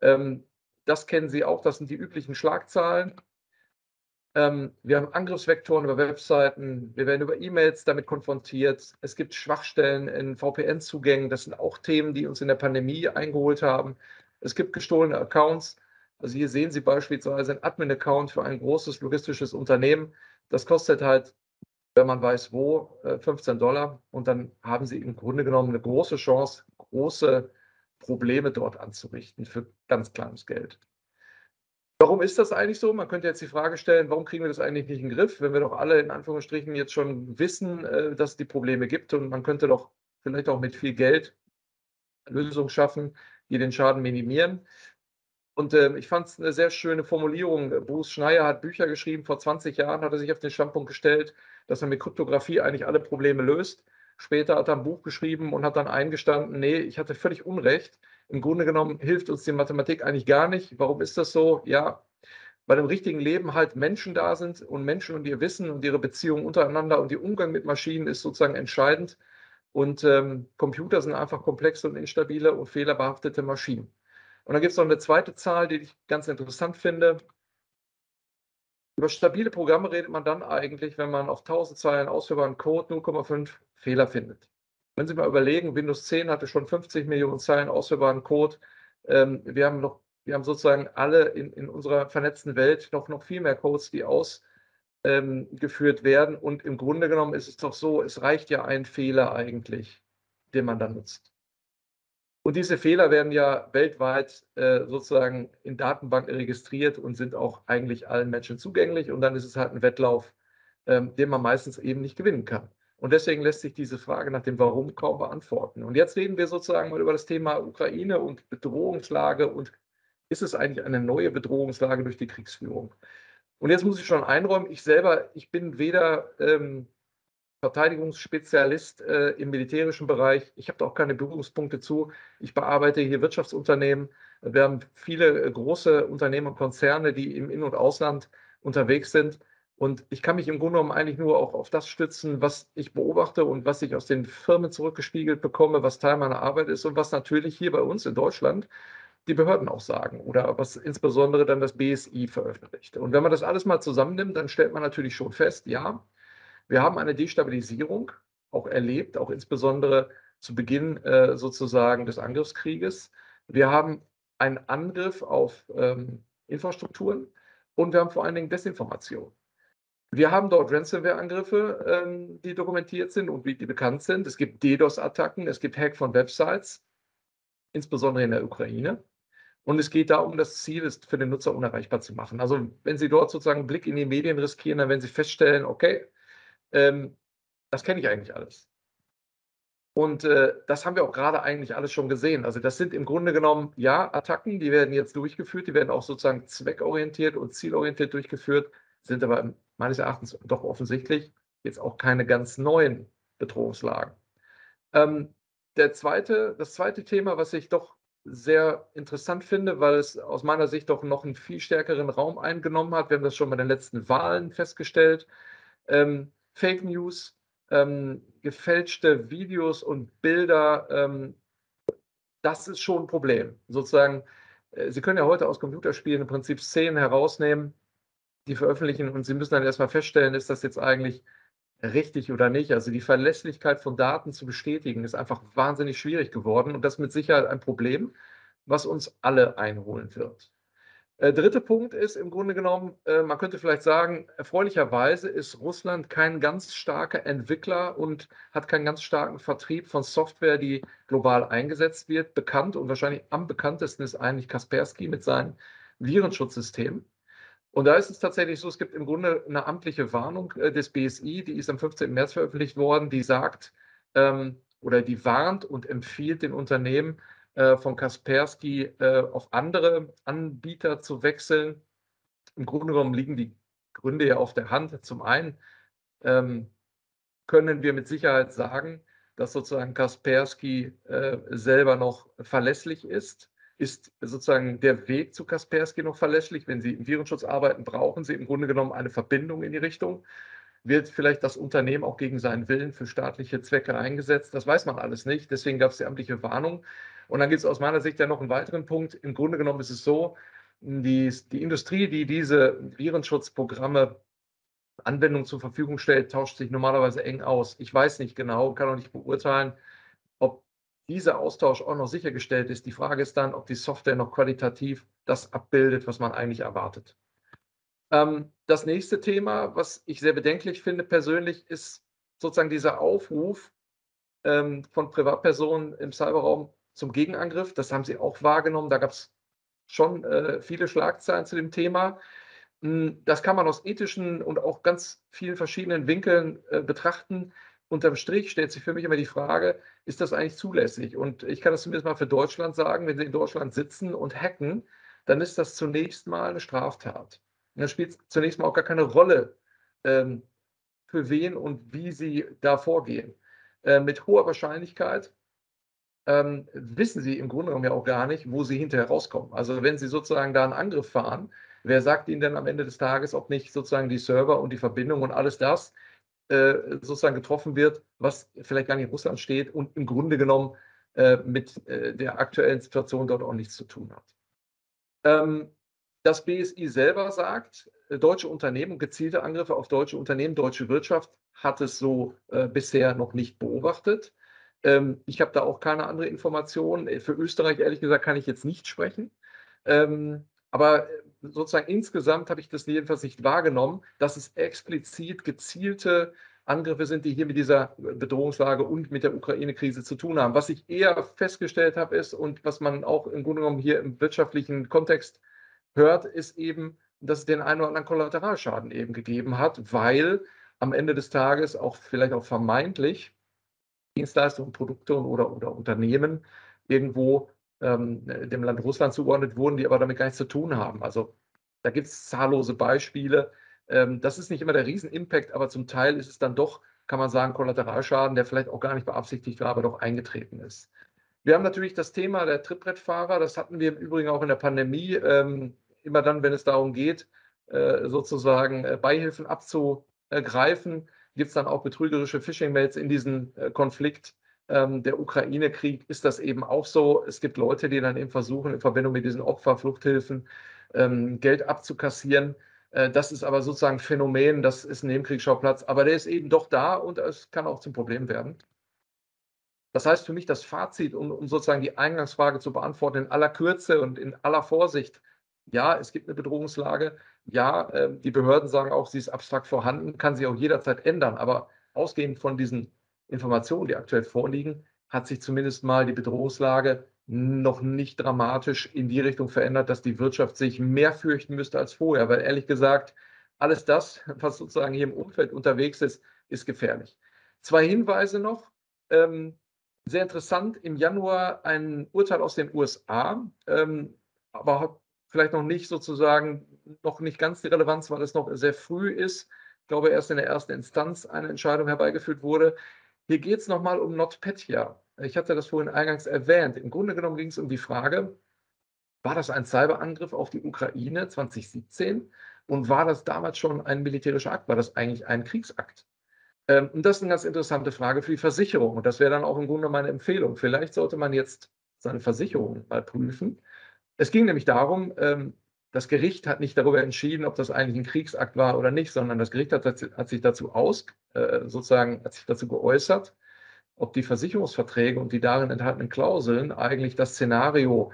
Ähm, das kennen Sie auch, das sind die üblichen Schlagzahlen. Ähm, wir haben Angriffsvektoren über Webseiten, wir werden über E-Mails damit konfrontiert. Es gibt Schwachstellen in VPN-Zugängen. Das sind auch Themen, die uns in der Pandemie eingeholt haben. Es gibt gestohlene Accounts. Also hier sehen Sie beispielsweise ein Admin-Account für ein großes logistisches Unternehmen. Das kostet halt, wenn man weiß wo, 15 äh, Dollar. Und dann haben Sie im Grunde genommen eine große Chance, große Probleme dort anzurichten für ganz kleines Geld. Warum ist das eigentlich so? Man könnte jetzt die Frage stellen, warum kriegen wir das eigentlich nicht in den Griff, wenn wir doch alle in Anführungsstrichen jetzt schon wissen, äh, dass es die Probleme gibt und man könnte doch vielleicht auch mit viel Geld Lösungen schaffen, die den Schaden minimieren. Und äh, ich fand es eine sehr schöne Formulierung. Bruce Schneier hat Bücher geschrieben, vor 20 Jahren hat er sich auf den Standpunkt gestellt, dass er mit Kryptographie eigentlich alle Probleme löst. Später hat er ein Buch geschrieben und hat dann eingestanden, nee, ich hatte völlig Unrecht. Im Grunde genommen hilft uns die Mathematik eigentlich gar nicht. Warum ist das so? Ja, weil im richtigen Leben halt Menschen da sind und Menschen und ihr Wissen und ihre Beziehungen untereinander und ihr Umgang mit Maschinen ist sozusagen entscheidend. Und ähm, Computer sind einfach komplexe und instabile und fehlerbehaftete Maschinen. Und dann gibt es noch eine zweite Zahl, die ich ganz interessant finde. Über stabile Programme redet man dann eigentlich, wenn man auf 1000 Zeilen ausführbaren Code 0,5 Fehler findet. Wenn Sie mal überlegen, Windows 10 hatte schon 50 Millionen Zeilen ausführbaren Code. Ähm, wir haben noch, wir haben sozusagen alle in, in unserer vernetzten Welt noch, noch viel mehr Codes, die ausgeführt ähm, werden. Und im Grunde genommen ist es doch so, es reicht ja ein Fehler eigentlich, den man dann nutzt. Und diese Fehler werden ja weltweit äh, sozusagen in Datenbanken registriert und sind auch eigentlich allen Menschen zugänglich. Und dann ist es halt ein Wettlauf, ähm, den man meistens eben nicht gewinnen kann. Und deswegen lässt sich diese Frage nach dem Warum kaum beantworten. Und jetzt reden wir sozusagen mal über das Thema Ukraine und Bedrohungslage und ist es eigentlich eine neue Bedrohungslage durch die Kriegsführung? Und jetzt muss ich schon einräumen, ich selber, ich bin weder ähm, Verteidigungsspezialist äh, im militärischen Bereich. Ich habe da auch keine Berührungspunkte zu. Ich bearbeite hier Wirtschaftsunternehmen. Wir haben viele äh, große Unternehmen und Konzerne, die im In- und Ausland unterwegs sind. Und ich kann mich im Grunde genommen eigentlich nur auch auf das stützen, was ich beobachte und was ich aus den Firmen zurückgespiegelt bekomme, was Teil meiner Arbeit ist und was natürlich hier bei uns in Deutschland die Behörden auch sagen oder was insbesondere dann das BSI veröffentlicht. Und wenn man das alles mal zusammennimmt, dann stellt man natürlich schon fest, ja, wir haben eine Destabilisierung auch erlebt, auch insbesondere zu Beginn äh, sozusagen des Angriffskrieges. Wir haben einen Angriff auf ähm, Infrastrukturen und wir haben vor allen Dingen Desinformation. Wir haben dort Ransomware-Angriffe, ähm, die dokumentiert sind und wie die bekannt sind. Es gibt DDoS-Attacken, es gibt Hack von Websites, insbesondere in der Ukraine. Und es geht darum, das Ziel ist, für den Nutzer unerreichbar zu machen. Also wenn Sie dort sozusagen einen Blick in die Medien riskieren, dann werden Sie feststellen, okay, ähm, das kenne ich eigentlich alles. Und äh, das haben wir auch gerade eigentlich alles schon gesehen. Also das sind im Grunde genommen, ja, Attacken, die werden jetzt durchgeführt, die werden auch sozusagen zweckorientiert und zielorientiert durchgeführt, sind aber meines Erachtens doch offensichtlich jetzt auch keine ganz neuen Bedrohungslagen. Ähm, der zweite, das zweite Thema, was ich doch sehr interessant finde, weil es aus meiner Sicht doch noch einen viel stärkeren Raum eingenommen hat. Wir haben das schon bei den letzten Wahlen festgestellt. Ähm, Fake News, ähm, gefälschte Videos und Bilder, ähm, das ist schon ein Problem. Sozusagen, äh, Sie können ja heute aus Computerspielen im Prinzip Szenen herausnehmen, die veröffentlichen und Sie müssen dann erstmal feststellen, ist das jetzt eigentlich richtig oder nicht. Also die Verlässlichkeit von Daten zu bestätigen, ist einfach wahnsinnig schwierig geworden und das ist mit Sicherheit ein Problem, was uns alle einholen wird. Äh, dritter Punkt ist im Grunde genommen, äh, man könnte vielleicht sagen, erfreulicherweise ist Russland kein ganz starker Entwickler und hat keinen ganz starken Vertrieb von Software, die global eingesetzt wird. Bekannt und wahrscheinlich am bekanntesten ist eigentlich Kaspersky mit seinem Virenschutzsystem. Und da ist es tatsächlich so, es gibt im Grunde eine amtliche Warnung äh, des BSI, die ist am 15. März veröffentlicht worden, die sagt ähm, oder die warnt und empfiehlt den Unternehmen äh, von Kaspersky äh, auf andere Anbieter zu wechseln. Im Grunde genommen liegen die Gründe ja auf der Hand. Zum einen ähm, können wir mit Sicherheit sagen, dass sozusagen Kaspersky äh, selber noch verlässlich ist ist sozusagen der Weg zu Kaspersky noch verlässlich? Wenn Sie im Virenschutz arbeiten, brauchen Sie im Grunde genommen eine Verbindung in die Richtung. Wird vielleicht das Unternehmen auch gegen seinen Willen für staatliche Zwecke eingesetzt? Das weiß man alles nicht. Deswegen gab es die amtliche Warnung. Und dann gibt es aus meiner Sicht ja noch einen weiteren Punkt. Im Grunde genommen ist es so, die, die Industrie, die diese Virenschutzprogramme Anwendung zur Verfügung stellt, tauscht sich normalerweise eng aus. Ich weiß nicht genau, kann auch nicht beurteilen, dieser Austausch auch noch sichergestellt ist. Die Frage ist dann, ob die Software noch qualitativ das abbildet, was man eigentlich erwartet. Ähm, das nächste Thema, was ich sehr bedenklich finde persönlich, ist sozusagen dieser Aufruf ähm, von Privatpersonen im Cyberraum zum Gegenangriff. Das haben Sie auch wahrgenommen. Da gab es schon äh, viele Schlagzeilen zu dem Thema. Hm, das kann man aus ethischen und auch ganz vielen verschiedenen Winkeln äh, betrachten unterm Strich stellt sich für mich immer die Frage, ist das eigentlich zulässig? Und ich kann das zumindest mal für Deutschland sagen, wenn Sie in Deutschland sitzen und hacken, dann ist das zunächst mal eine Straftat. Und das spielt zunächst mal auch gar keine Rolle, ähm, für wen und wie Sie da vorgehen. Äh, mit hoher Wahrscheinlichkeit ähm, wissen Sie im Grunde genommen ja auch gar nicht, wo Sie hinterher rauskommen. Also wenn Sie sozusagen da einen Angriff fahren, wer sagt Ihnen denn am Ende des Tages, ob nicht sozusagen die Server und die Verbindung und alles das sozusagen getroffen wird, was vielleicht gar nicht in Russland steht und im Grunde genommen äh, mit äh, der aktuellen Situation dort auch nichts zu tun hat. Ähm, das BSI selber sagt, deutsche Unternehmen, gezielte Angriffe auf deutsche Unternehmen, deutsche Wirtschaft hat es so bisher noch nicht beobachtet. Ähm, ich habe da auch keine andere Information. Für Österreich, ehrlich gesagt, kann ich jetzt nicht sprechen. Ähm, aber sozusagen insgesamt habe ich das jedenfalls nicht wahrgenommen, dass es explizit gezielte Angriffe sind, die hier mit dieser Bedrohungslage und mit der Ukraine-Krise zu tun haben. Was ich eher festgestellt habe, ist, und was man auch im Grunde genommen hier im wirtschaftlichen Kontext hört, ist eben, dass es den einen oder anderen Kollateralschaden eben gegeben hat, weil am Ende des Tages auch vielleicht auch vermeintlich Dienstleistungen, Produkte oder, oder Unternehmen irgendwo ähm, dem Land Russland zugeordnet wurden, die aber damit gar nichts zu tun haben. Also da gibt es zahllose Beispiele. Ähm, das ist nicht immer der Riesenimpact, aber zum Teil ist es dann doch, kann man sagen, Kollateralschaden, der vielleicht auch gar nicht beabsichtigt war, aber doch eingetreten ist. Wir haben natürlich das Thema der Trittbrettfahrer. Das hatten wir im Übrigen auch in der Pandemie. Ähm, immer dann, wenn es darum geht, äh, sozusagen äh, Beihilfen abzugreifen, gibt es dann auch betrügerische Phishing-Mails in diesem äh, Konflikt der Ukraine-Krieg ist das eben auch so. Es gibt Leute, die dann eben versuchen, in Verbindung mit diesen Opferfluchthilfen ähm, Geld abzukassieren. Äh, das ist aber sozusagen ein Phänomen, das ist ein Nebenkriegsschauplatz, aber der ist eben doch da und es kann auch zum Problem werden. Das heißt für mich das Fazit, um, um sozusagen die Eingangsfrage zu beantworten, in aller Kürze und in aller Vorsicht, Ja, es gibt eine Bedrohungslage. Ja, äh, die Behörden sagen auch, sie ist abstrakt vorhanden, kann sich auch jederzeit ändern. Aber ausgehend von diesen Informationen, die aktuell vorliegen, hat sich zumindest mal die Bedrohungslage noch nicht dramatisch in die Richtung verändert, dass die Wirtschaft sich mehr fürchten müsste als vorher. Weil ehrlich gesagt, alles das, was sozusagen hier im Umfeld unterwegs ist, ist gefährlich. Zwei Hinweise noch. Ähm, sehr interessant, im Januar ein Urteil aus den USA, ähm, aber vielleicht noch nicht sozusagen, noch nicht ganz die Relevanz, weil es noch sehr früh ist. Ich glaube, erst in der ersten Instanz eine Entscheidung herbeigeführt wurde. Hier geht es nochmal um NotPetya. Ich hatte das vorhin eingangs erwähnt. Im Grunde genommen ging es um die Frage, war das ein Cyberangriff auf die Ukraine 2017 und war das damals schon ein militärischer Akt? War das eigentlich ein Kriegsakt? Ähm, und das ist eine ganz interessante Frage für die Versicherung. Und das wäre dann auch im Grunde meine Empfehlung. Vielleicht sollte man jetzt seine Versicherung mal prüfen. Es ging nämlich darum, ähm, das Gericht hat nicht darüber entschieden, ob das eigentlich ein Kriegsakt war oder nicht, sondern das Gericht hat, hat sich dazu aus, äh, sozusagen, hat sich dazu geäußert, ob die Versicherungsverträge und die darin enthaltenen Klauseln eigentlich das Szenario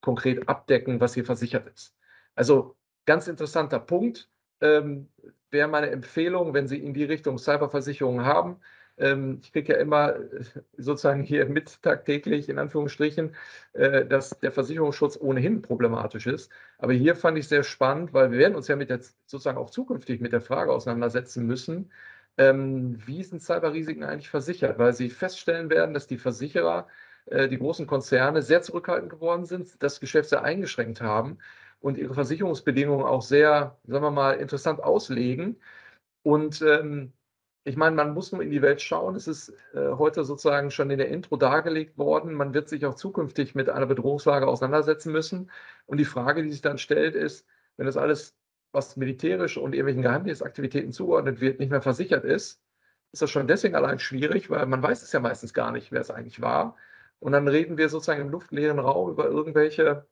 konkret abdecken, was hier versichert ist. Also ganz interessanter Punkt. Ähm, Wäre meine Empfehlung, wenn Sie in die Richtung Cyberversicherungen haben. Ähm, ich kriege ja immer äh, sozusagen hier mit tagtäglich in Anführungsstrichen, äh, dass der Versicherungsschutz ohnehin problematisch ist. Aber hier fand ich sehr spannend, weil wir werden uns ja mit der, sozusagen auch zukünftig mit der Frage auseinandersetzen müssen, ähm, wie sind Cyberrisiken eigentlich versichert? Weil sie feststellen werden, dass die Versicherer, äh, die großen Konzerne sehr zurückhaltend geworden sind, das Geschäft sehr eingeschränkt haben und ihre Versicherungsbedingungen auch sehr, sagen wir mal, interessant auslegen. Und ähm, ich meine, man muss nur in die Welt schauen. Es ist äh, heute sozusagen schon in der Intro dargelegt worden. Man wird sich auch zukünftig mit einer Bedrohungslage auseinandersetzen müssen. Und die Frage, die sich dann stellt, ist, wenn das alles was militärisch und irgendwelchen Geheimdienstaktivitäten zugeordnet wird, nicht mehr versichert ist, ist das schon deswegen allein schwierig, weil man weiß es ja meistens gar nicht, wer es eigentlich war. Und dann reden wir sozusagen im luftleeren Raum über irgendwelche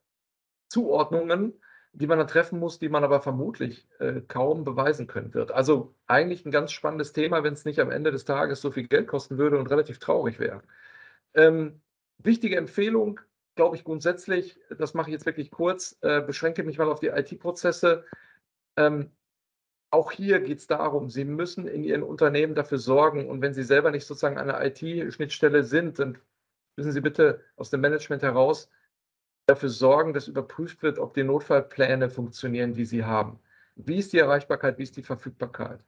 Zuordnungen, die man dann treffen muss, die man aber vermutlich äh, kaum beweisen können wird. Also eigentlich ein ganz spannendes Thema, wenn es nicht am Ende des Tages so viel Geld kosten würde und relativ traurig wäre. Ähm, wichtige Empfehlung, glaube ich grundsätzlich, das mache ich jetzt wirklich kurz, äh, beschränke mich mal auf die IT-Prozesse. Ähm, auch hier geht es darum, Sie müssen in Ihren Unternehmen dafür sorgen und wenn Sie selber nicht sozusagen eine IT-Schnittstelle sind, dann müssen Sie bitte aus dem Management heraus dafür sorgen, dass überprüft wird, ob die Notfallpläne funktionieren, die Sie haben. Wie ist die Erreichbarkeit, wie ist die Verfügbarkeit?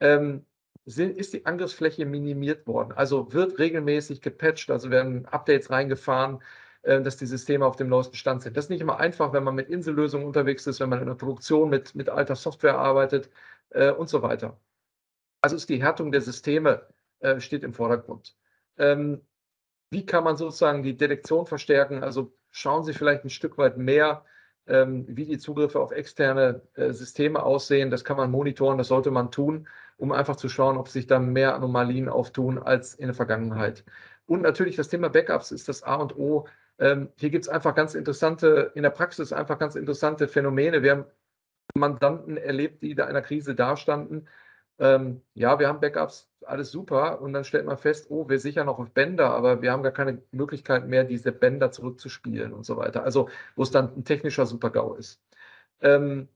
Ähm, ist die Angriffsfläche minimiert worden? Also wird regelmäßig gepatcht, also werden Updates reingefahren, äh, dass die Systeme auf dem neuesten Stand sind. Das ist nicht immer einfach, wenn man mit Insellösungen unterwegs ist, wenn man in der Produktion mit, mit alter Software arbeitet äh, und so weiter. Also ist die Härtung der Systeme äh, steht im Vordergrund. Ähm, wie kann man sozusagen die Detektion verstärken? Also schauen Sie vielleicht ein Stück weit mehr, ähm, wie die Zugriffe auf externe äh, Systeme aussehen. Das kann man monitoren, das sollte man tun, um einfach zu schauen, ob sich da mehr Anomalien auftun als in der Vergangenheit. Und natürlich das Thema Backups ist das A und O ähm, hier gibt es einfach ganz interessante, in der Praxis einfach ganz interessante Phänomene. Wir haben Mandanten erlebt, die da in einer Krise dastanden. Ähm, ja, wir haben Backups, alles super. Und dann stellt man fest, oh, wir sichern noch auf Bänder, aber wir haben gar keine Möglichkeit mehr, diese Bänder zurückzuspielen und so weiter. Also, wo es dann ein technischer Super-GAU ist. Ähm,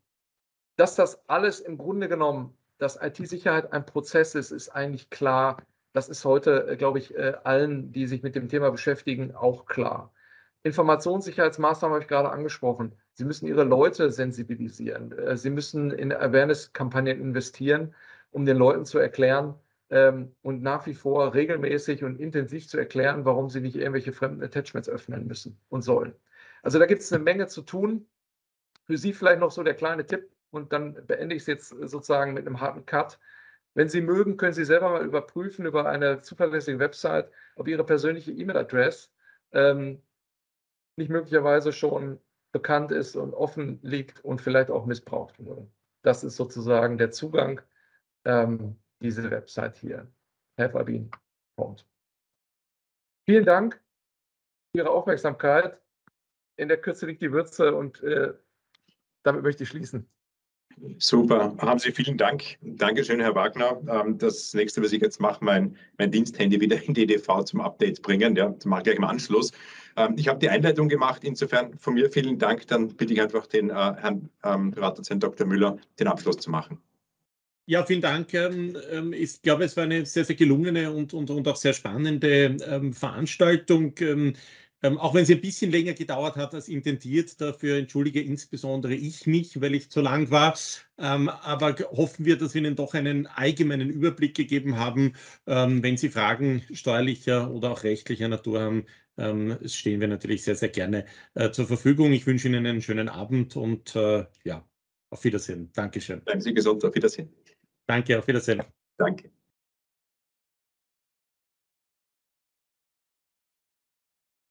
dass das alles im Grunde genommen, dass IT-Sicherheit ein Prozess ist, ist eigentlich klar. Das ist heute, äh, glaube ich, äh, allen, die sich mit dem Thema beschäftigen, auch klar. Informationssicherheitsmaßnahmen habe ich gerade angesprochen. Sie müssen Ihre Leute sensibilisieren. Äh, Sie müssen in Awareness-Kampagnen investieren, um den Leuten zu erklären ähm, und nach wie vor regelmäßig und intensiv zu erklären, warum sie nicht irgendwelche fremden Attachments öffnen müssen und sollen. Also da gibt es eine Menge zu tun. Für Sie vielleicht noch so der kleine Tipp und dann beende ich es jetzt sozusagen mit einem harten Cut. Wenn Sie mögen, können Sie selber mal überprüfen über eine zuverlässige Website, ob Ihre persönliche E-Mail-Adresse ähm, nicht möglicherweise schon bekannt ist und offen liegt und vielleicht auch missbraucht wurde. Das ist sozusagen der Zugang, ähm, diese Website hier, helfabin.com. Vielen Dank für Ihre Aufmerksamkeit. In der Kürze liegt die Würze und äh, damit möchte ich schließen. Super, haben Sie vielen Dank. Dankeschön, Herr Wagner. Ähm, das nächste, was ich jetzt mache, mein, mein Diensthandy wieder in die EDV zum Update bringen. Ja, das mache ich gleich im Anschluss. Ähm, ich habe die Einleitung gemacht. Insofern von mir vielen Dank. Dann bitte ich einfach den äh, Herrn ähm, Privatdozent Dr. Müller, den Abschluss zu machen. Ja, vielen Dank. Ich glaube, es war eine sehr, sehr gelungene und, und, und auch sehr spannende Veranstaltung. Ähm, auch wenn es ein bisschen länger gedauert hat als intendiert, dafür entschuldige insbesondere ich mich, weil ich zu lang war. Ähm, aber hoffen wir, dass wir Ihnen doch einen allgemeinen Überblick gegeben haben. Ähm, wenn Sie Fragen steuerlicher oder auch rechtlicher Natur haben, ähm, stehen wir natürlich sehr, sehr gerne äh, zur Verfügung. Ich wünsche Ihnen einen schönen Abend und äh, ja, auf Wiedersehen. Dankeschön. Bleiben Sie gesund, auf Wiedersehen. Danke, auf Wiedersehen. Danke.